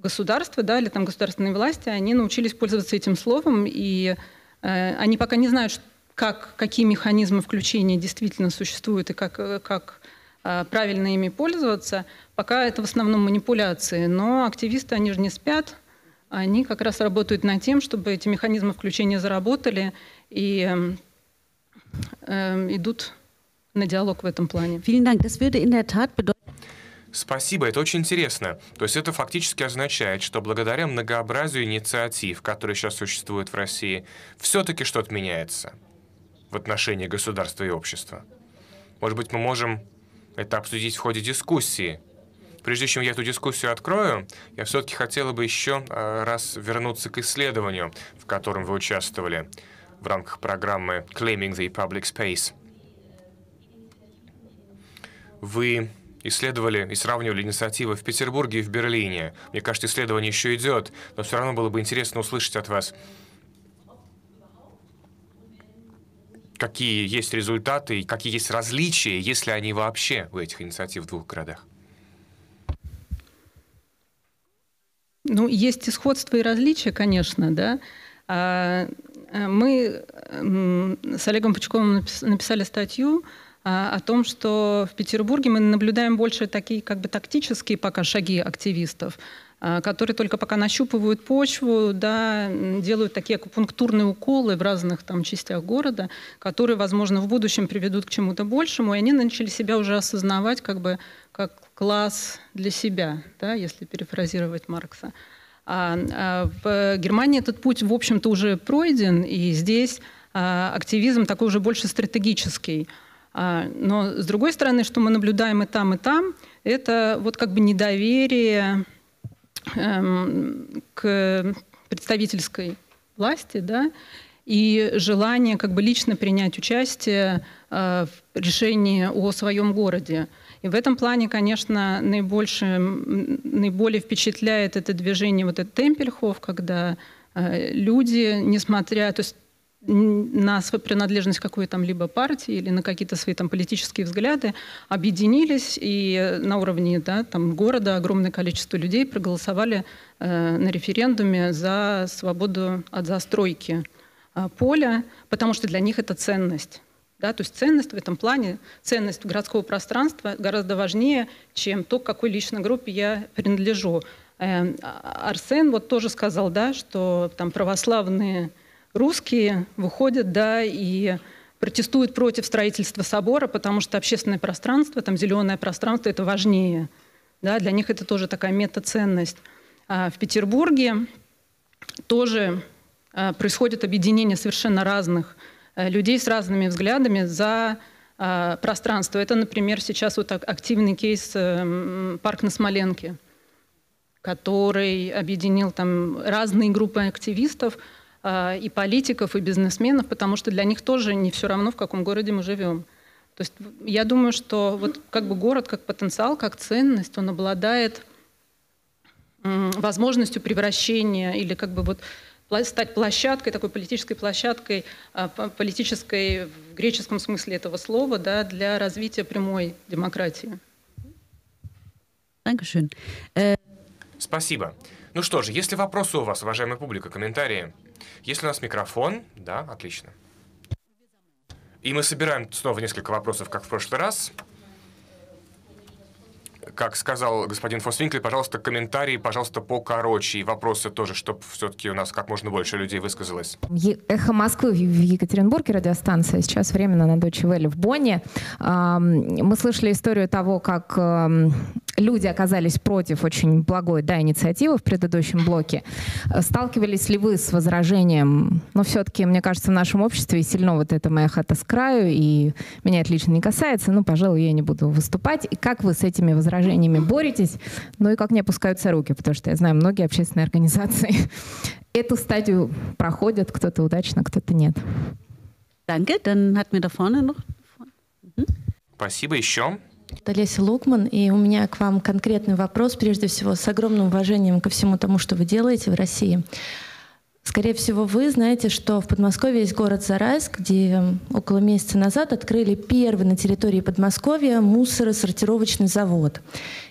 государства, да, или там государственные власти, они научились пользоваться этим словом, и э, они пока не знают, как, какие механизмы включения действительно существуют и как, э, как э, правильно ими пользоваться. Пока это в основном манипуляции, но активисты, они же не спят, они как раз работают над тем, чтобы эти механизмы включения заработали и э, идут на диалог в этом плане. Спасибо, это очень интересно. То есть это фактически означает, что благодаря многообразию инициатив, которые сейчас существуют в России, все-таки что-то меняется в отношении государства и общества. Может быть, мы можем это обсудить в ходе дискуссии. Прежде чем я эту дискуссию открою, я все-таки хотела бы еще а, раз вернуться к исследованию, в котором вы участвовали в рамках программы Claiming the Public Space. Вы исследовали и сравнивали инициативы в Петербурге и в Берлине. Мне кажется, исследование еще идет, но все равно было бы интересно услышать от вас, какие есть результаты какие есть различия, если они вообще у этих инициатив в двух городах. Ну, есть и сходства, и различия, конечно, да. А, э, мы с Олегом Пучковым написали статью о том, что в Петербурге мы наблюдаем больше такие как бы тактические пока шаги активистов, а, которые только пока нащупывают почву, да, делают такие акупунктурные уколы в разных там частях города, которые, возможно, в будущем приведут к чему-то большему, и они начали себя уже осознавать как бы как класс для себя, да, если перефразировать Маркса. А, а в Германии этот путь, в общем-то, уже пройден, и здесь а, активизм такой уже больше стратегический – а, но с другой стороны, что мы наблюдаем и там, и там, это вот как бы недоверие эм, к представительской власти, да, и желание как бы лично принять участие э, в решении о своем городе. И в этом плане, конечно, наибольше, наиболее впечатляет это движение, вот этот Темпельхоф, когда э, люди, несмотря, то есть на свою принадлежность какой то либо партии или на какие-то свои там политические взгляды объединились и на уровне да, там, города огромное количество людей проголосовали э, на референдуме за свободу от застройки э, поля, потому что для них это ценность. Да, то есть ценность в этом плане, ценность городского пространства гораздо важнее, чем то, к какой личной группе я принадлежу. Э, Арсен вот тоже сказал, да, что там православные русские выходят, да, и протестуют против строительства собора, потому что общественное пространство, там зеленое пространство, это важнее. Да, для них это тоже такая метаценность. А в Петербурге тоже а, происходит объединение совершенно разных а, людей с разными взглядами за а, пространство. Это, например, сейчас вот активный кейс э, парк на Смоленке, который объединил там разные группы активистов, и политиков, и бизнесменов, потому что для них тоже не все равно, в каком городе мы живем. То есть я думаю, что вот как бы город как потенциал, как ценность, он обладает возможностью превращения или как бы вот стать площадкой, такой политической площадкой, а, политической в греческом смысле этого слова, да, для развития прямой демократии. Э, Спасибо. Ну что же, если вопросы у вас, уважаемая публика, комментарии, если у нас микрофон, да, отлично. И мы собираем снова несколько вопросов, как в прошлый раз как сказал господин Фосвинкли, пожалуйста, комментарии, пожалуйста, покороче, и вопросы тоже, чтобы все-таки у нас как можно больше людей высказалось. Эхо Москвы в Екатеринбурге радиостанция, сейчас временно на Вэлли в Бонне. Мы слышали историю того, как люди оказались против очень благой да, инициативы в предыдущем блоке. Сталкивались ли вы с возражением? Но все-таки, мне кажется, в нашем обществе сильно вот это моя хата с краю, и меня это лично не касается, ну, пожалуй, я не буду выступать. И как вы с этими возражениями боретесь? Ну и как не опускаются руки, потому что я знаю, многие общественные организации эту стадию проходят, кто-то удачно, кто-то нет. Danke, dann hat mir da vorne noch. Спасибо. Еще? Это Леся Лукман, и у меня к вам конкретный вопрос, прежде всего, с огромным уважением ко всему тому, что вы делаете в России. Скорее всего, вы знаете, что в Подмосковье есть город Зарайск, где около месяца назад открыли первый на территории Подмосковья мусоросортировочный завод.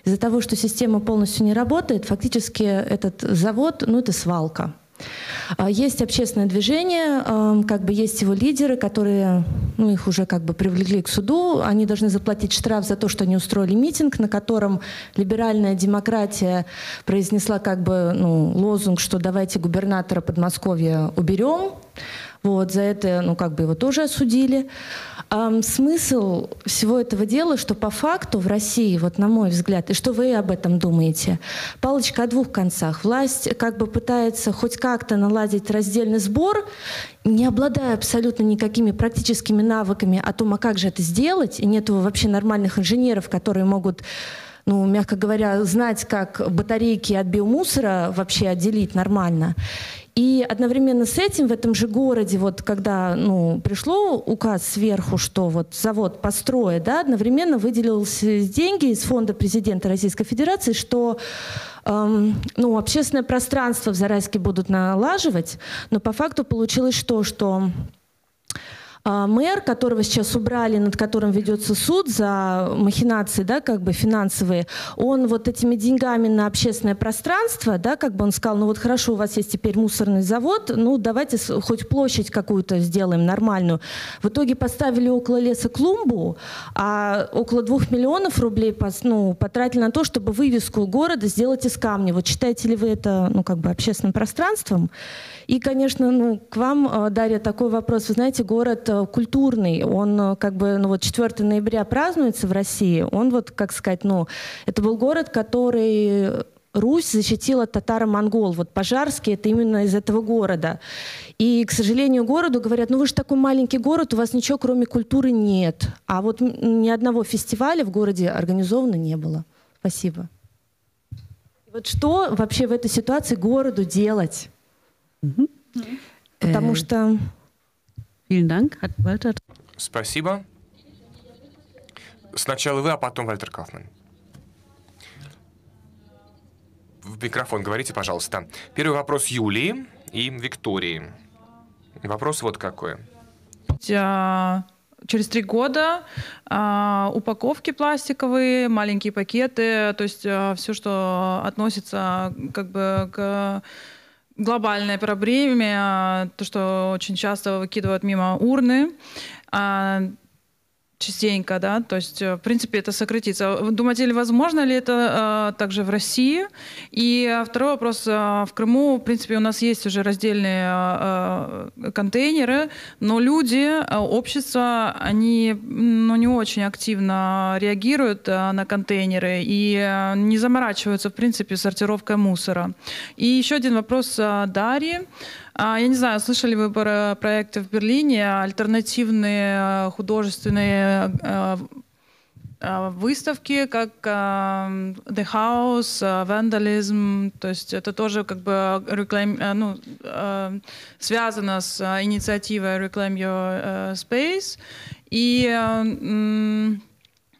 Из-за того, что система полностью не работает, фактически этот завод, ну это свалка. А, есть общественное движение, как бы есть его лидеры, которые, ну, их уже как бы привлекли к суду. Они должны заплатить штраф за то, что они устроили митинг, на котором либеральная демократия произнесла как бы ну, лозунг, что давайте губернатора Подмосковья уберем. Вот, за это, ну, как бы его тоже осудили. Эм, смысл всего этого дела, что по факту в России, вот на мой взгляд, и что вы об этом думаете, палочка о двух концах. Власть как бы пытается хоть как-то наладить раздельный сбор, не обладая абсолютно никакими практическими навыками о том, а как же это сделать, и нету вообще нормальных инженеров, которые могут ну, мягко говоря, знать, как батарейки от биомусора вообще отделить нормально. И одновременно с этим в этом же городе, вот когда ну, пришло указ сверху, что вот завод построит, да, одновременно выделился деньги из фонда президента Российской Федерации, что эм, ну, общественное пространство в Зарайске будут налаживать, но по факту получилось что, что а, мэр, которого сейчас убрали, над которым ведется суд за махинации, да, как бы финансовые, он вот этими деньгами на общественное пространство, да, как бы он сказал, ну вот хорошо, у вас есть теперь мусорный завод, ну давайте хоть площадь какую-то сделаем нормальную. В итоге поставили около леса клумбу, а около двух миллионов рублей ну, потратили на то, чтобы вывеску города сделать из камня. Вот считаете ли вы это, ну, как бы общественным пространством? И, конечно, ну, к вам, э, Дарья, такой вопрос. Вы знаете, город культурный, он э, как бы, ну вот 4 ноября празднуется в России, он вот, как сказать, ну, это был город, который Русь защитила татаро-монгол. Вот Пожарский это именно из этого города. И, к сожалению, городу говорят, ну вы же такой маленький город, у вас ничего кроме культуры нет. А вот ни одного фестиваля в городе организовано не было. Спасибо. Вот что вообще в этой ситуации городу делать? Потому э, что... Спасибо. Сначала вы, а потом Вальтер Кауфман. В микрофон говорите, пожалуйста. Первый вопрос Юлии и Виктории. Вопрос вот какой. Через три года а, упаковки пластиковые, маленькие пакеты, то есть а, все, что относится как бы к глобальная проблема, то, что очень часто выкидывают мимо урны. Частенько, да, то есть, э, в принципе, это сократится. Думаете ли, возможно ли это э, также в России? И э, второй вопрос. Э, в Крыму, в принципе, у нас есть уже раздельные э, контейнеры, но люди, общество, они ну, не очень активно реагируют на контейнеры и не заморачиваются, в принципе, сортировкой мусора. И еще один вопрос Дарьи. А, я не знаю, слышали вы про проекты в Берлине, альтернативные э, художественные э, выставки, как The House, Vandalism, то есть это тоже как бы реклам, ну, связано с инициативой Reclaim Your Space. И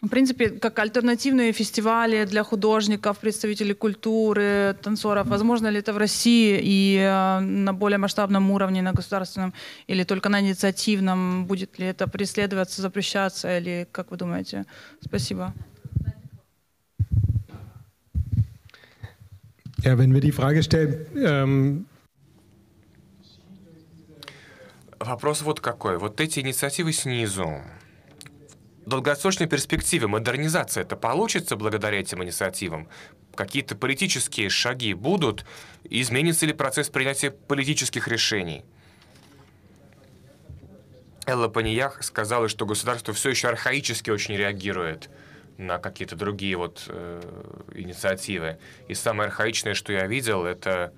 в принципе, как альтернативные фестивали для художников, представителей культуры, танцоров, возможно ли это в России и э, на более масштабном уровне, на государственном, или только на инициативном? Будет ли это преследоваться, запрещаться, или как вы думаете? Спасибо. Ja, wenn wir die Frage stellen, ähm Вопрос вот какой. Вот эти инициативы снизу, в долгосрочной перспективе модернизация это получится благодаря этим инициативам? Какие-то политические шаги будут? Изменится ли процесс принятия политических решений? Элла Паниях сказала, что государство все еще архаически очень реагирует на какие-то другие вот э, инициативы. И самое архаичное, что я видел, это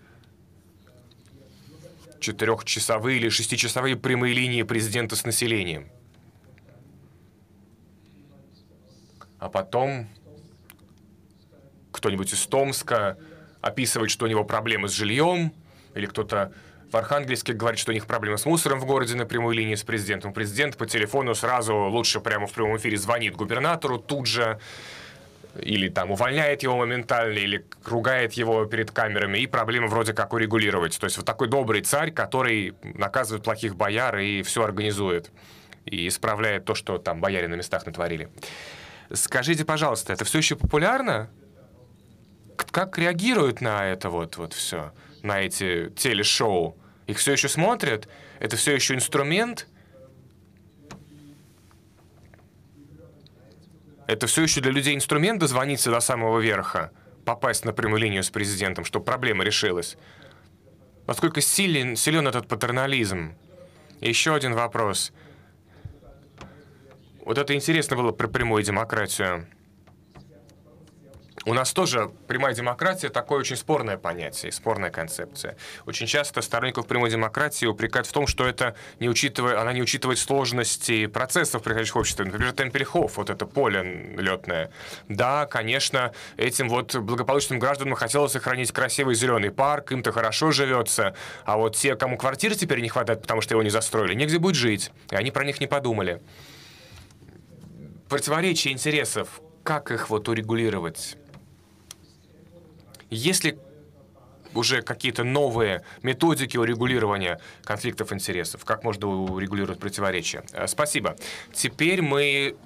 четырехчасовые или шестичасовые прямые линии президента с населением. А потом кто-нибудь из Томска описывает, что у него проблемы с жильем, или кто-то в Архангельске говорит, что у них проблемы с мусором в городе на прямой линии с президентом. Президент по телефону сразу лучше прямо в прямом эфире звонит губернатору тут же, или там увольняет его моментально, или ругает его перед камерами, и проблемы вроде как урегулировать. То есть вот такой добрый царь, который наказывает плохих бояр и все организует, и исправляет то, что там бояре на местах натворили. Скажите, пожалуйста, это все еще популярно? Как реагируют на это вот, вот все, на эти телешоу? Их все еще смотрят? Это все еще инструмент? Это все еще для людей инструмент дозвониться до самого верха, попасть на прямую линию с президентом, чтобы проблема решилась. Насколько силен, силен этот патернализм? Еще один вопрос – вот это интересно было про прямую демократию. У нас тоже прямая демократия такое очень спорное понятие, спорная концепция. Очень часто сторонников прямой демократии упрекают в том, что это не учитывая, она не учитывает сложности процессов, происходящих в обществе. Например, Темпельхоф, вот это поле летное. Да, конечно, этим вот благополучным гражданам хотелось сохранить красивый зеленый парк, им-то хорошо живется, а вот те, кому квартиры теперь не хватает, потому что его не застроили, негде будет жить, и они про них не подумали противоречия интересов, как их вот урегулировать? Есть ли уже какие-то новые методики урегулирования конфликтов интересов? Как можно урегулировать противоречия? Э, спасибо. Теперь мы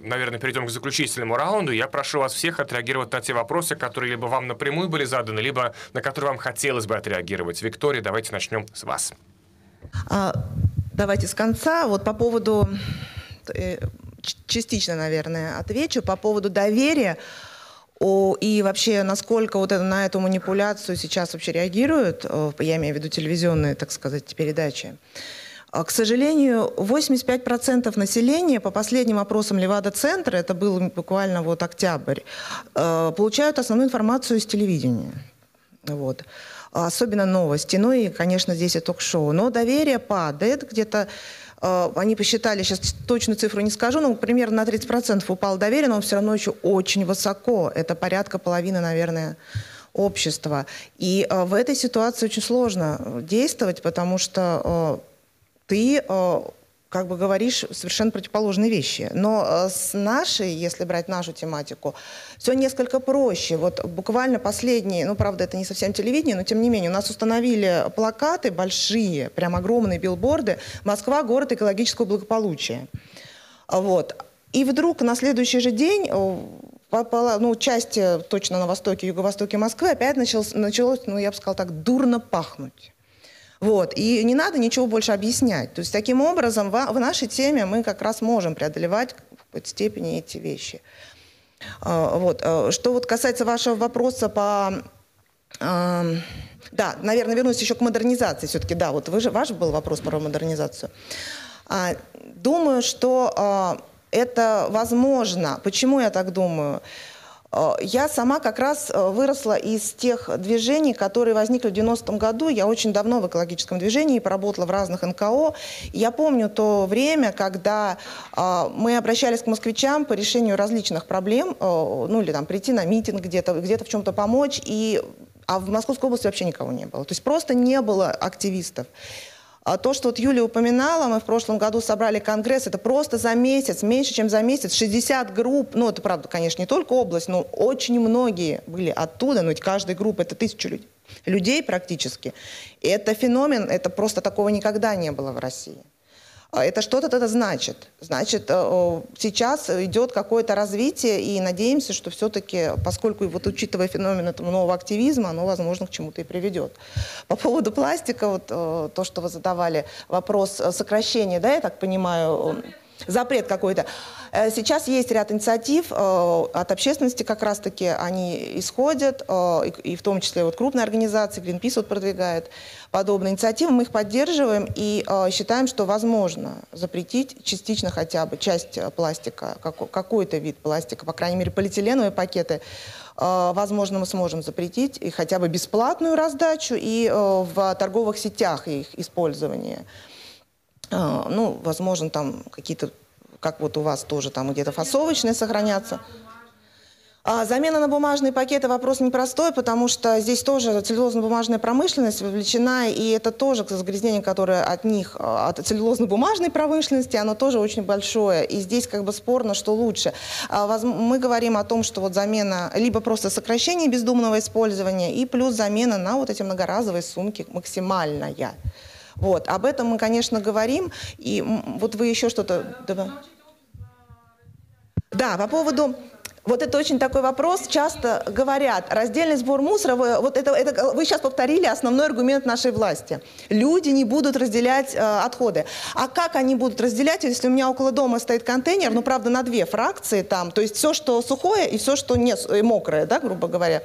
наверное, перейдем к заключительному раунду. Я прошу вас всех отреагировать на те вопросы, которые либо вам напрямую были заданы, либо на которые вам хотелось бы отреагировать. Виктория, давайте начнем с вас. А, давайте с конца. Вот по поводу э, частично, наверное, отвечу по поводу доверия о, и вообще, насколько вот это, на эту манипуляцию сейчас вообще реагируют, я имею в виду телевизионные, так сказать, передачи. А, к сожалению, 85% населения, по последним опросам Левада-центра, это был буквально вот октябрь, э, получают основную информацию из телевидения. Вот. Особенно новости. Ну и, конечно, здесь и ток-шоу. Но доверие падает где-то Э, они посчитали, сейчас точную цифру не скажу, но примерно на 30% упало доверие, но он все равно еще очень высоко. Это порядка половины, наверное, общества. И э, в этой ситуации очень сложно действовать, потому что э, ты как бы говоришь совершенно противоположные вещи. Но э, с нашей, если брать нашу тематику, все несколько проще. Вот буквально последние, ну, правда, это не совсем телевидение, но тем не менее, у нас установили плакаты большие, прям огромные билборды «Москва – город экологического благополучия». Вот. И вдруг на следующий же день ну, части точно на востоке, юго-востоке Москвы опять началось, началось, ну, я бы сказала так, дурно пахнуть. Вот. И не надо ничего больше объяснять. То есть таким образом в, нашей теме мы как раз можем преодолевать в какой-то степени эти вещи. А, вот. А, что вот касается вашего вопроса по... А, да, наверное, вернусь еще к модернизации все-таки. Да, вот вы же, ваш был вопрос про модернизацию. Думаю, что это возможно. Почему я так думаю? Э, я сама как раз э, выросла из тех движений, которые возникли в 90-м году. Я очень давно в экологическом движении, поработала в разных НКО. Я помню то время, когда э, мы обращались к москвичам по решению различных проблем, ну или там прийти на митинг где-то, где-то в чем-то помочь, и а в Московской области вообще никого не было. То есть просто не было активистов. А то, что вот Юлия упоминала, мы в прошлом году собрали конгресс, это просто за месяц, меньше, чем за месяц, 60 групп, ну, это правда, конечно, не только область, но очень многие были оттуда, но ведь каждая группа это тысячу людей, людей практически. И это феномен, это просто такого никогда не было в России. А это что-то это значит. Значит, э, сейчас идет какое-то развитие, и надеемся, что все-таки, поскольку, вот учитывая феномен этого нового активизма, оно, возможно, к чему-то и приведет. По поводу пластика, вот э, то, что вы задавали, вопрос сокращения, да, я так понимаю, запрет какой-то. Э, сейчас есть ряд инициатив э, от общественности, как раз-таки они исходят, э, и в том числе вот крупные организации, Greenpeace вот продвигает подобные инициативы, мы их поддерживаем и считаем, что возможно запретить частично хотя бы часть пластика, какой-то вид пластика, по крайней мере полиэтиленовые пакеты, возможно, мы сможем запретить и хотя бы бесплатную раздачу и в торговых сетях их использование. Ну, возможно, там какие-то как вот у вас тоже там где-то фасовочные сохранятся. А замена на бумажные пакеты вопрос непростой, потому что здесь тоже целлюлозно-бумажная промышленность вовлечена, и это тоже загрязнение, которое от них, от целлюлозно-бумажной промышленности, оно тоже очень большое. И здесь как бы спорно, что лучше. А мы говорим о том, что вот замена, либо просто сокращение бездумного использования, и плюс замена на вот эти многоразовые сумки максимальная. Вот. Об этом мы, конечно, говорим. И вот вы еще что-то... Да, по поводу... Вот это очень такой вопрос. Часто говорят, раздельный сбор мусора, вы, вот это, это, вы сейчас повторили основной аргумент нашей власти. Люди не будут разделять э, отходы. А как они будут разделять, если у меня около дома стоит контейнер, ну, правда, на две фракции там, то есть все, что сухое и все, что не, и мокрое, да, грубо говоря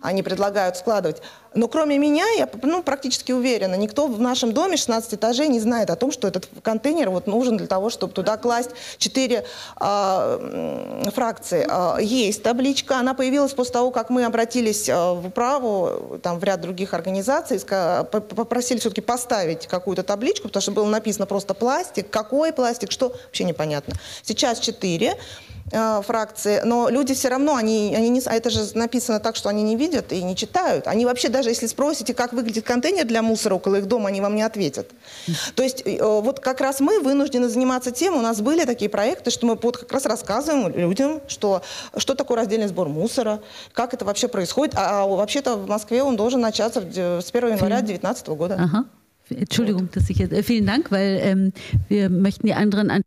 они предлагают складывать. Но кроме меня, я ну, практически уверена, никто в нашем доме 16 этажей не знает о том, что этот контейнер вот нужен для того, чтобы туда класть 4 э, фракции. Э, есть табличка, она появилась после того, как мы обратились э, в управу, там в ряд других организаций, попросили все-таки поставить какую-то табличку, потому что было написано просто пластик, какой пластик, что, вообще непонятно. Сейчас 4 э, фракции, но люди все равно, они, они не, а это же написано так, что они не видят и не читают. Они вообще, даже если спросите, как выглядит контейнер для мусора около их дома, они вам не ответят. То есть э, вот как раз мы вынуждены заниматься тем, у нас были такие проекты, что мы вот как раз рассказываем людям, что, что такое раздельный сбор мусора, как это вообще происходит. А, а вообще-то в Москве он должен начаться с 1 января 2019 года. Ага. Entschuldigung, dass ich jetzt. Vielen Dank, weil ähm, wir möchten die anderen. An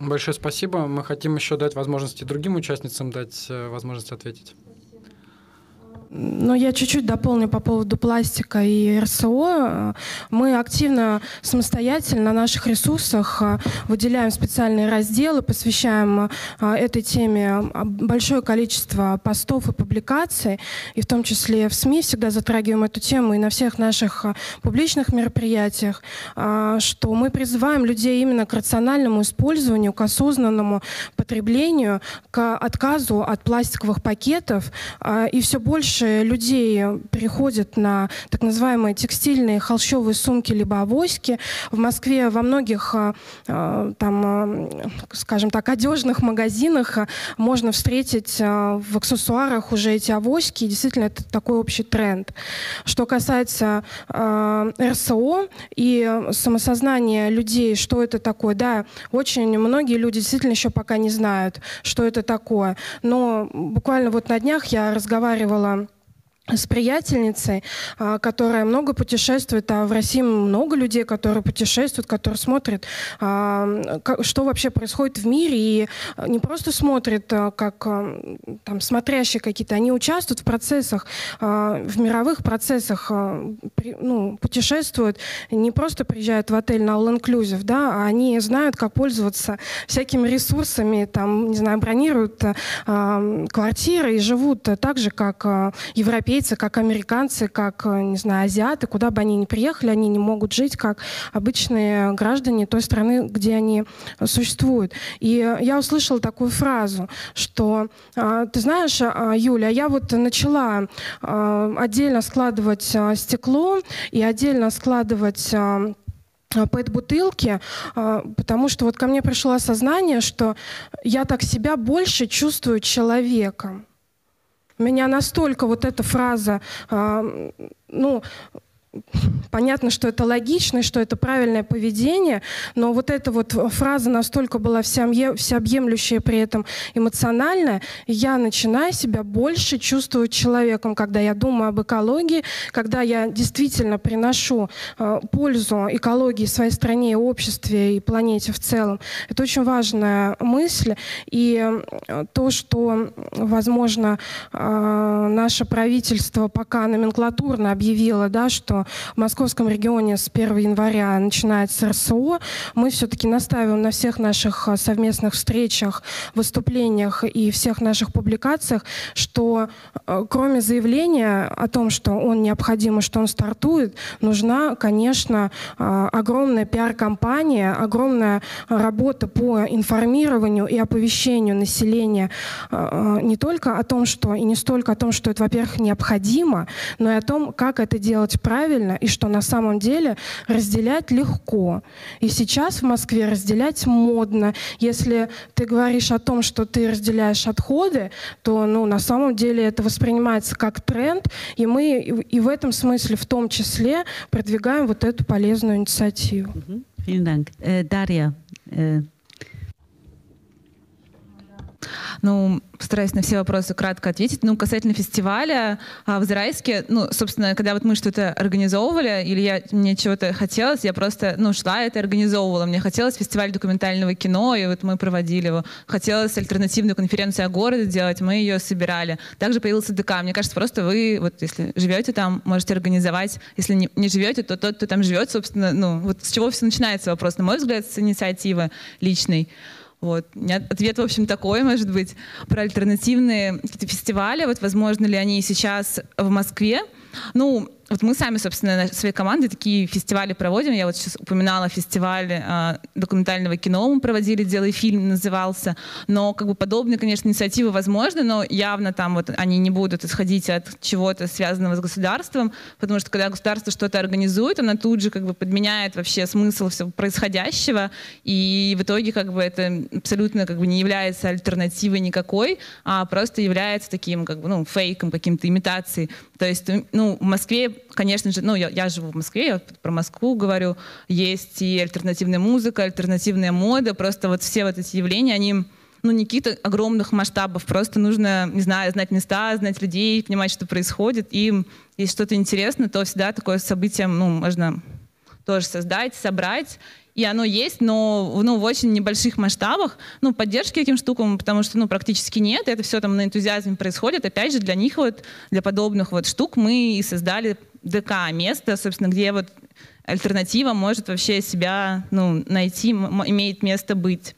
Большое спасибо. Мы хотим еще дать возможности другим участницам дать э, возможность ответить. Ну, я чуть-чуть дополню по поводу пластика и РСО. Мы активно, самостоятельно на наших ресурсах а, выделяем специальные разделы, посвящаем а, этой теме а, большое количество постов и публикаций, и в том числе в СМИ всегда затрагиваем эту тему и на всех наших публичных мероприятиях, что мы призываем людей именно к рациональному использованию, к осознанному потреблению, к отказу от пластиковых пакетов, и все больше больше людей переходят на так называемые текстильные холщовые сумки либо авоськи. В Москве во многих, а, а, там, а, скажем так, одежных магазинах можно встретить в аксессуарах уже эти авоськи. И действительно, это такой общий тренд. Что касается РСО и самосознания людей, что это такое, да, очень многие люди действительно еще пока не знают, что это такое. Но буквально вот на днях я разговаривала с приятельницей, а, которая много путешествует, а в России много людей, которые путешествуют, которые смотрят, а, что вообще происходит в мире, и не просто смотрят, а, как там смотрящие какие-то, они участвуют в процессах, в мировых процессах, ну, путешествуют, не просто приезжают в отель на all-inclusive, да, а они знают, как пользоваться всякими ресурсами, там, не знаю, бронируют квартиры и живут так же, как европейцы европейцы, как американцы, как, э, не знаю, азиаты, куда бы они ни приехали, они не могут жить как обычные граждане той страны, где они существуют. И я услышала такую фразу, что, ты знаешь, Юля, я вот начала отдельно складывать стекло и отдельно складывать пэт-бутылки, потому что вот ко мне пришло осознание, что я так себя больше чувствую человеком. Меня настолько вот эта фраза, ну, Понятно, что это логично, что это правильное поведение, но вот эта вот фраза настолько была всеобъемлющая, при этом эмоциональная, я начинаю себя больше чувствовать человеком, когда я думаю об экологии, когда я действительно приношу э, пользу экологии своей стране, обществе и планете в целом. Это очень важная мысль. И э, то, что, возможно, э, наше правительство пока номенклатурно объявило, да, что в московском регионе с 1 января начинается РСО. Мы все-таки настаиваем на всех наших а, совместных встречах, выступлениях и всех наших публикациях, что а, кроме заявления о том, что он необходим и что он стартует, нужна, конечно, а, огромная пиар-компания, огромная работа по информированию и оповещению населения не только о том, что и не столько о том, что это, во-первых, необходимо, но и о том, как это делать правильно, правильно и что на самом деле разделять легко. И сейчас в Москве разделять модно. Если ты говоришь о том, что ты разделяешь отходы, то ну, на самом деле это воспринимается как тренд, и мы и в этом смысле в том числе продвигаем вот эту полезную инициативу. Vielen. Äh, Daria, äh, Ну, постараюсь на все вопросы кратко ответить. Ну, касательно фестиваля а, в Зарайске, ну, собственно, когда вот мы что-то организовывали, или я, мне чего-то хотелось, я просто, ну, шла это организовывала. Мне хотелось фестиваль документального кино, и вот мы проводили его. Хотелось альтернативную конференцию о городе делать, мы ее собирали. Также появился ДК. Мне кажется, просто вы, вот если живете там, можете организовать. Если не, не живете, то тот, кто там живет, собственно, ну, вот с чего все начинается вопрос, на мой взгляд, с инициативы личной. Вот. Ответ, в общем, такой, может быть, про альтернативные фестивали. Вот возможно ли они сейчас в Москве? Ну, вот мы сами, собственно, своей команде такие фестивали проводим. Я вот сейчас упоминала фестиваль э, документального кино, мы проводили «Делай фильм» назывался. Но как бы подобные, конечно, инициативы возможны, но явно там вот они не будут исходить от чего-то связанного с государством, потому что когда государство что-то организует, оно тут же как бы подменяет вообще смысл всего происходящего, и в итоге как бы это абсолютно как бы не является альтернативой никакой, а просто является таким как бы, ну, фейком, каким-то имитацией. То есть, ну, в Москве конечно же, ну, я, я живу в Москве, я про Москву говорю, есть и альтернативная музыка, альтернативная мода, просто вот все вот эти явления, они ну, не каких-то огромных масштабов, просто нужно, не знаю, знать места, знать людей, понимать, что происходит, и если что-то интересно, то всегда такое событие, ну, можно тоже создать, собрать, и оно есть, но ну, в очень небольших масштабах. Ну, поддержки таким штукам, потому что ну, практически нет, это все там на энтузиазме происходит. Опять же, для них вот, для подобных вот штук мы и создали ДК, место, собственно, где вот альтернатива может вообще себя ну, найти, имеет место быть.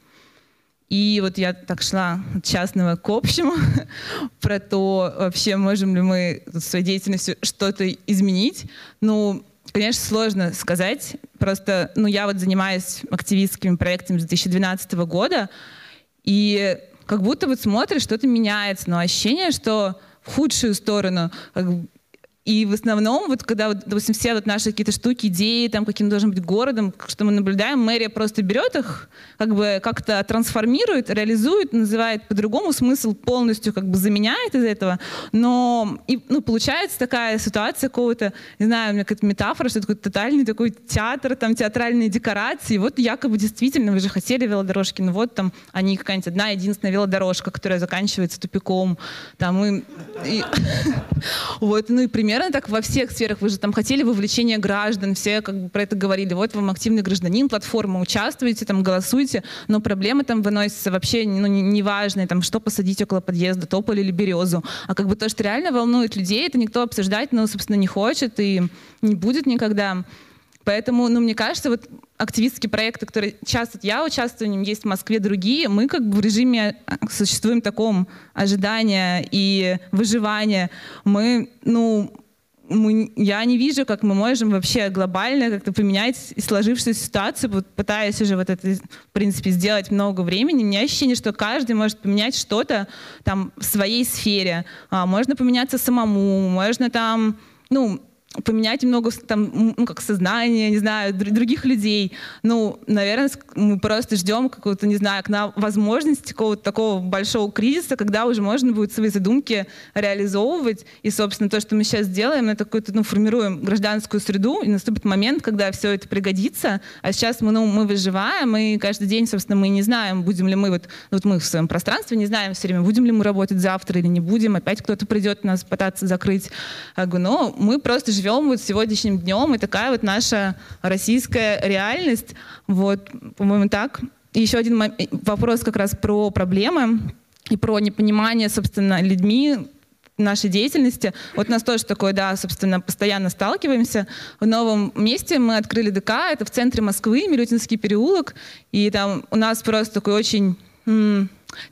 И вот я так шла от частного к общему про то, вообще можем ли мы своей деятельностью что-то изменить. Ну, конечно, сложно сказать. Просто, ну, я вот занимаюсь активистскими проектами с 2012 года, и как будто вот смотришь, что-то меняется, но ощущение, что в худшую сторону. И в основном, вот когда, вот, допустим, все вот наши какие-то штуки, идеи, там, каким должен быть городом, что мы наблюдаем, мэрия просто берет их, как бы как-то трансформирует, реализует, называет по-другому, смысл полностью как бы заменяет из этого, но и, ну, получается такая ситуация какого-то, не знаю, у меня какая-то метафора, что такой тотальный такой театр, там, театральные декорации, вот якобы действительно, вы же хотели велодорожки, ну вот там они какая-нибудь одна единственная велодорожка, которая заканчивается тупиком, там, и вот, ну и пример примерно так во всех сферах. Вы же там хотели вовлечения граждан, все как бы про это говорили. Вот вам активный гражданин, платформа, участвуйте, там голосуйте, но проблемы там выносятся вообще ну, неважные, там что посадить около подъезда, тополь или березу. А как бы то, что реально волнует людей, это никто обсуждать, ну, собственно, не хочет и не будет никогда. Поэтому, ну, мне кажется, вот активистские проекты, которые часто я участвую, в нем есть в Москве другие, мы как бы в режиме а, существуем таком ожидания и выживания. Мы, ну, мы, я не вижу, как мы можем вообще глобально как-то поменять сложившуюся ситуацию, вот пытаясь уже вот это, в принципе, сделать много времени. У меня ощущение, что каждый может поменять что-то там в своей сфере. А, можно поменяться самому, можно там, ну, поменять немного там, ну, как сознание, не знаю, других людей. Ну, наверное, мы просто ждем какого-то, не знаю, на возможности какого-то такого большого кризиса, когда уже можно будет свои задумки реализовывать. И, собственно, то, что мы сейчас делаем, это какую-то, ну, формируем гражданскую среду, и наступит момент, когда все это пригодится. А сейчас мы, ну, мы выживаем, и каждый день, собственно, мы не знаем, будем ли мы вот, вот мы в своем пространстве, не знаем все время, будем ли мы работать завтра или не будем, опять кто-то придет нас пытаться закрыть. Но мы просто живем живем вот сегодняшним днем, и такая вот наша российская реальность. Вот, по-моему, так. И еще один вопрос как раз про проблемы и про непонимание, собственно, людьми нашей деятельности. Вот у нас тоже такое, да, собственно, постоянно сталкиваемся. В новом месте мы открыли ДК, это в центре Москвы, Милютинский переулок, и там у нас просто такой очень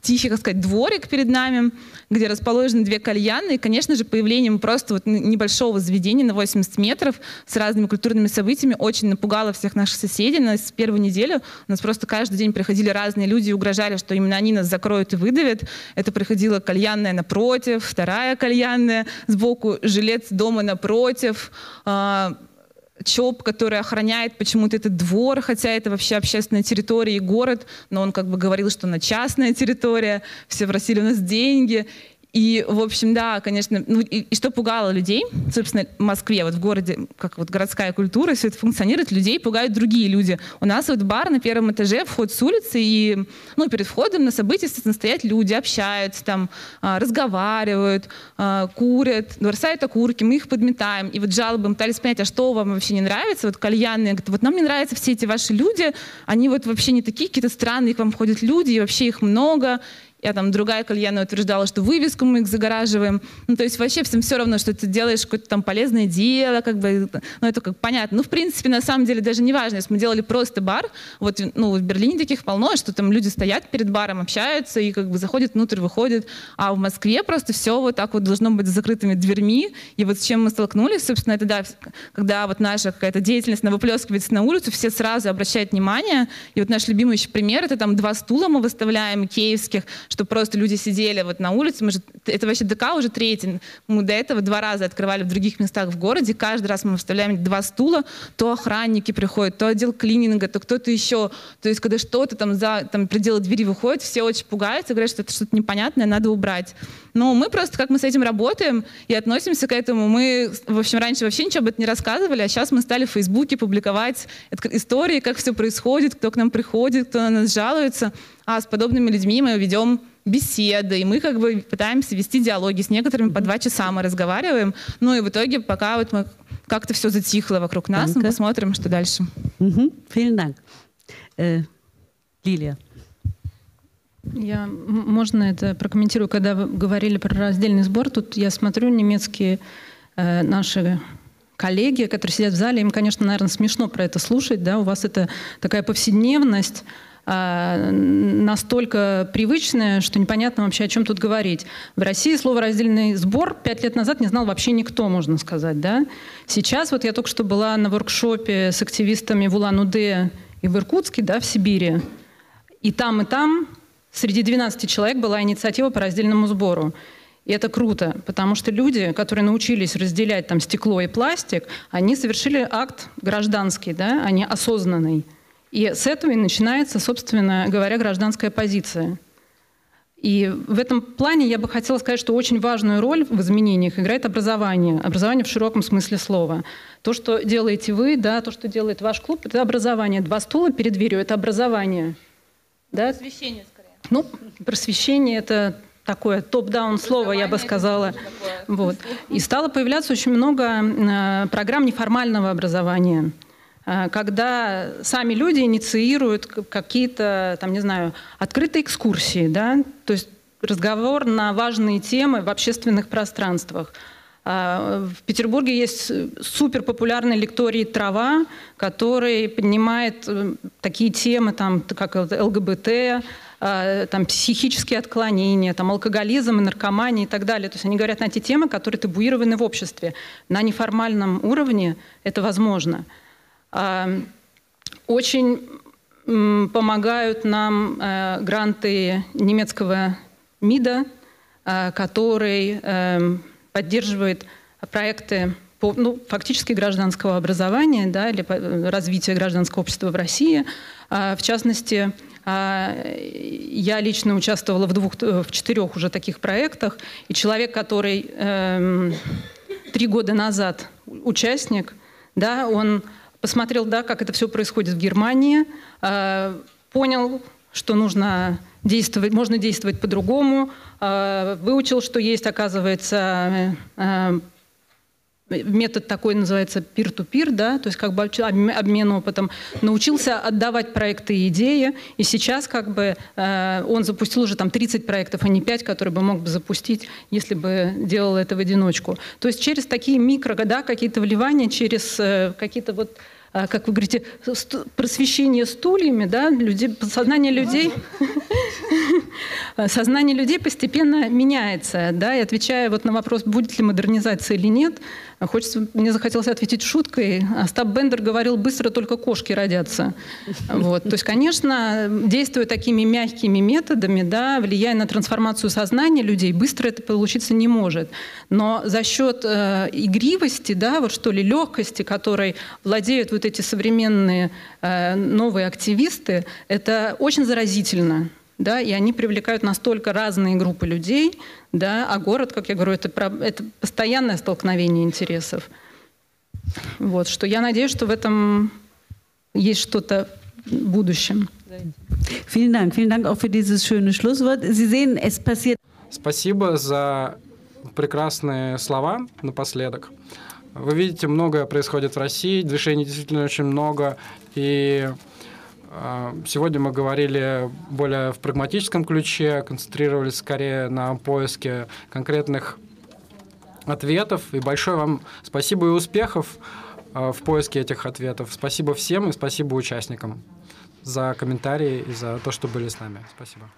тихий, как сказать, дворик перед нами, где расположены две кальяны. И, конечно же, появлением просто вот небольшого заведения на 80 метров с разными культурными событиями очень напугало всех наших соседей. На с первую неделю у нас просто каждый день приходили разные люди и угрожали, что именно они нас закроют и выдавят. Это приходила кальянная напротив, вторая кальянная сбоку, жилец дома напротив, а, ЧОП, который охраняет почему-то этот двор, хотя это вообще общественная территория и город, но он как бы говорил, что на частная территория, все просили у нас деньги. И, в общем, да, конечно, ну и, и что пугало людей, собственно, в Москве, вот в городе, как вот городская культура, все это функционирует, людей пугают другие люди. У нас вот бар на первом этаже, вход с улицы, и, ну, перед входом на события, стоят люди, общаются там, а, разговаривают, а, курят, бросают окурки, мы их подметаем. И вот жалобы мы пытались понять, а что вам вообще не нравится? Вот кальянные, говорят, вот нам не нравятся все эти ваши люди, они вот вообще не такие какие-то странные, к вам ходят люди, и вообще их много, я там другая кальяна утверждала, что вывеску мы их загораживаем. Ну, то есть вообще всем все равно, что ты делаешь какое-то там полезное дело, как бы, ну, это как понятно. Ну, в принципе, на самом деле даже не важно, если мы делали просто бар, вот, ну, в Берлине таких полно, что там люди стоят перед баром, общаются и как бы заходят внутрь, выходят, а в Москве просто все вот так вот должно быть с закрытыми дверьми, и вот с чем мы столкнулись, собственно, это да, когда вот наша какая-то деятельность выплескивается на улицу, все сразу обращают внимание, и вот наш любимый еще пример, это там два стула мы выставляем киевских, что просто люди сидели вот на улице. Мы же, это вообще ДК уже третий. Мы до этого два раза открывали в других местах в городе. Каждый раз мы вставляем два стула. То охранники приходят, то отдел клининга, то кто-то еще. То есть когда что-то там за там, пределы двери выходит, все очень пугаются, говорят, что это что-то непонятное, надо убрать. Но мы просто, как мы с этим работаем и относимся к этому, мы, в общем, раньше вообще ничего об этом не рассказывали, а сейчас мы стали в Фейсбуке публиковать истории, как все происходит, кто к нам приходит, кто на нас жалуется. А с подобными людьми мы ведем беседы, и мы как бы пытаемся вести диалоги. С некоторыми по два часа мы разговариваем. Ну и в итоге, пока вот мы как-то все затихло вокруг нас, Danke. мы посмотрим, что дальше. Mhm. Vielen Dank. Äh, Лилия. Я, можно это прокомментирую, когда вы говорили про раздельный сбор, тут я смотрю немецкие э, наши коллеги, которые сидят в зале, им, конечно, наверное, смешно про это слушать, да, у вас это такая повседневность, настолько привычное, что непонятно вообще, о чем тут говорить. В России слово «раздельный сбор» пять лет назад не знал вообще никто, можно сказать. Да? Сейчас, вот я только что была на воркшопе с активистами в Улан-Удэ и в Иркутске, да, в Сибири. И там, и там среди 12 человек была инициатива по раздельному сбору. И это круто, потому что люди, которые научились разделять там стекло и пластик, они совершили акт гражданский, да, они осознанный. И с этого и начинается, собственно говоря, гражданская позиция. И в этом плане я бы хотела сказать, что очень важную роль в изменениях играет образование. Образование в широком смысле слова. То, что делаете вы, да, то, что делает ваш клуб, это образование. Два стула перед дверью – это образование. Да? Просвещение, скорее. Ну, просвещение – это такое топ-даун слово, я бы сказала. Вот. И стало появляться очень много э, программ неформального образования – когда сами люди инициируют какие-то, там, не знаю, открытые экскурсии, да, то есть разговор на важные темы в общественных пространствах. А, в Петербурге есть супер популярный лекторий «Трава», который поднимает э, такие темы, там, как ЛГБТ, а, там, психические отклонения, там, алкоголизм наркомания и так далее. То есть они говорят на эти темы, которые табуированы в обществе. На неформальном уровне это возможно. А, очень помогают нам э, гранты немецкого МИДа, э, который эм, поддерживает проекты по, ну, фактически гражданского образования да, или развития гражданского общества в России. А, в частности, а, я лично участвовала в двух, в четырех уже таких проектах, и человек, который эм, три года назад участник, да, он посмотрел, да, как это все происходит в Германии, э, понял, что нужно действовать, можно действовать по-другому, э, выучил, что есть, оказывается, э, метод такой называется peer-to-peer, да, то есть как бы обмен опытом, научился отдавать проекты и идеи, и сейчас как бы э, он запустил уже там 30 проектов, а не 5, которые бы мог бы запустить, если бы делал это в одиночку. То есть через такие микро, да, какие-то вливания, через э, какие-то вот э, как вы говорите, просвещение стульями, да, люди, сознание людей, сознание людей постепенно меняется, да, и отвечая вот на вопрос, будет ли модернизация или нет, Хочется, мне захотелось ответить шуткой. Остап Бендер говорил, быстро только кошки родятся. Вот. То есть, конечно, действуя такими мягкими методами, да, влияя на трансформацию сознания людей, быстро это получиться не может. Но за счет э, игривости, да, вот что ли, легкости, которой владеют вот эти современные э, новые активисты, это очень заразительно да, и они привлекают настолько разные группы людей, да, а город, как я говорю, это, это постоянное столкновение интересов. Вот, что я надеюсь, что в этом есть что-то в будущем. Vielen Dank, vielen Dank auch für dieses schöne Schlusswort. Sie sehen, es passiert. Спасибо за прекрасные слова напоследок. Вы видите, многое происходит в России, движений действительно очень много, и сегодня мы говорили более в прагматическом ключе, концентрировались скорее на поиске конкретных ответов. И большое вам спасибо и успехов а, в поиске этих ответов. Спасибо всем и спасибо участникам за комментарии и за то, что были с нами. Спасибо.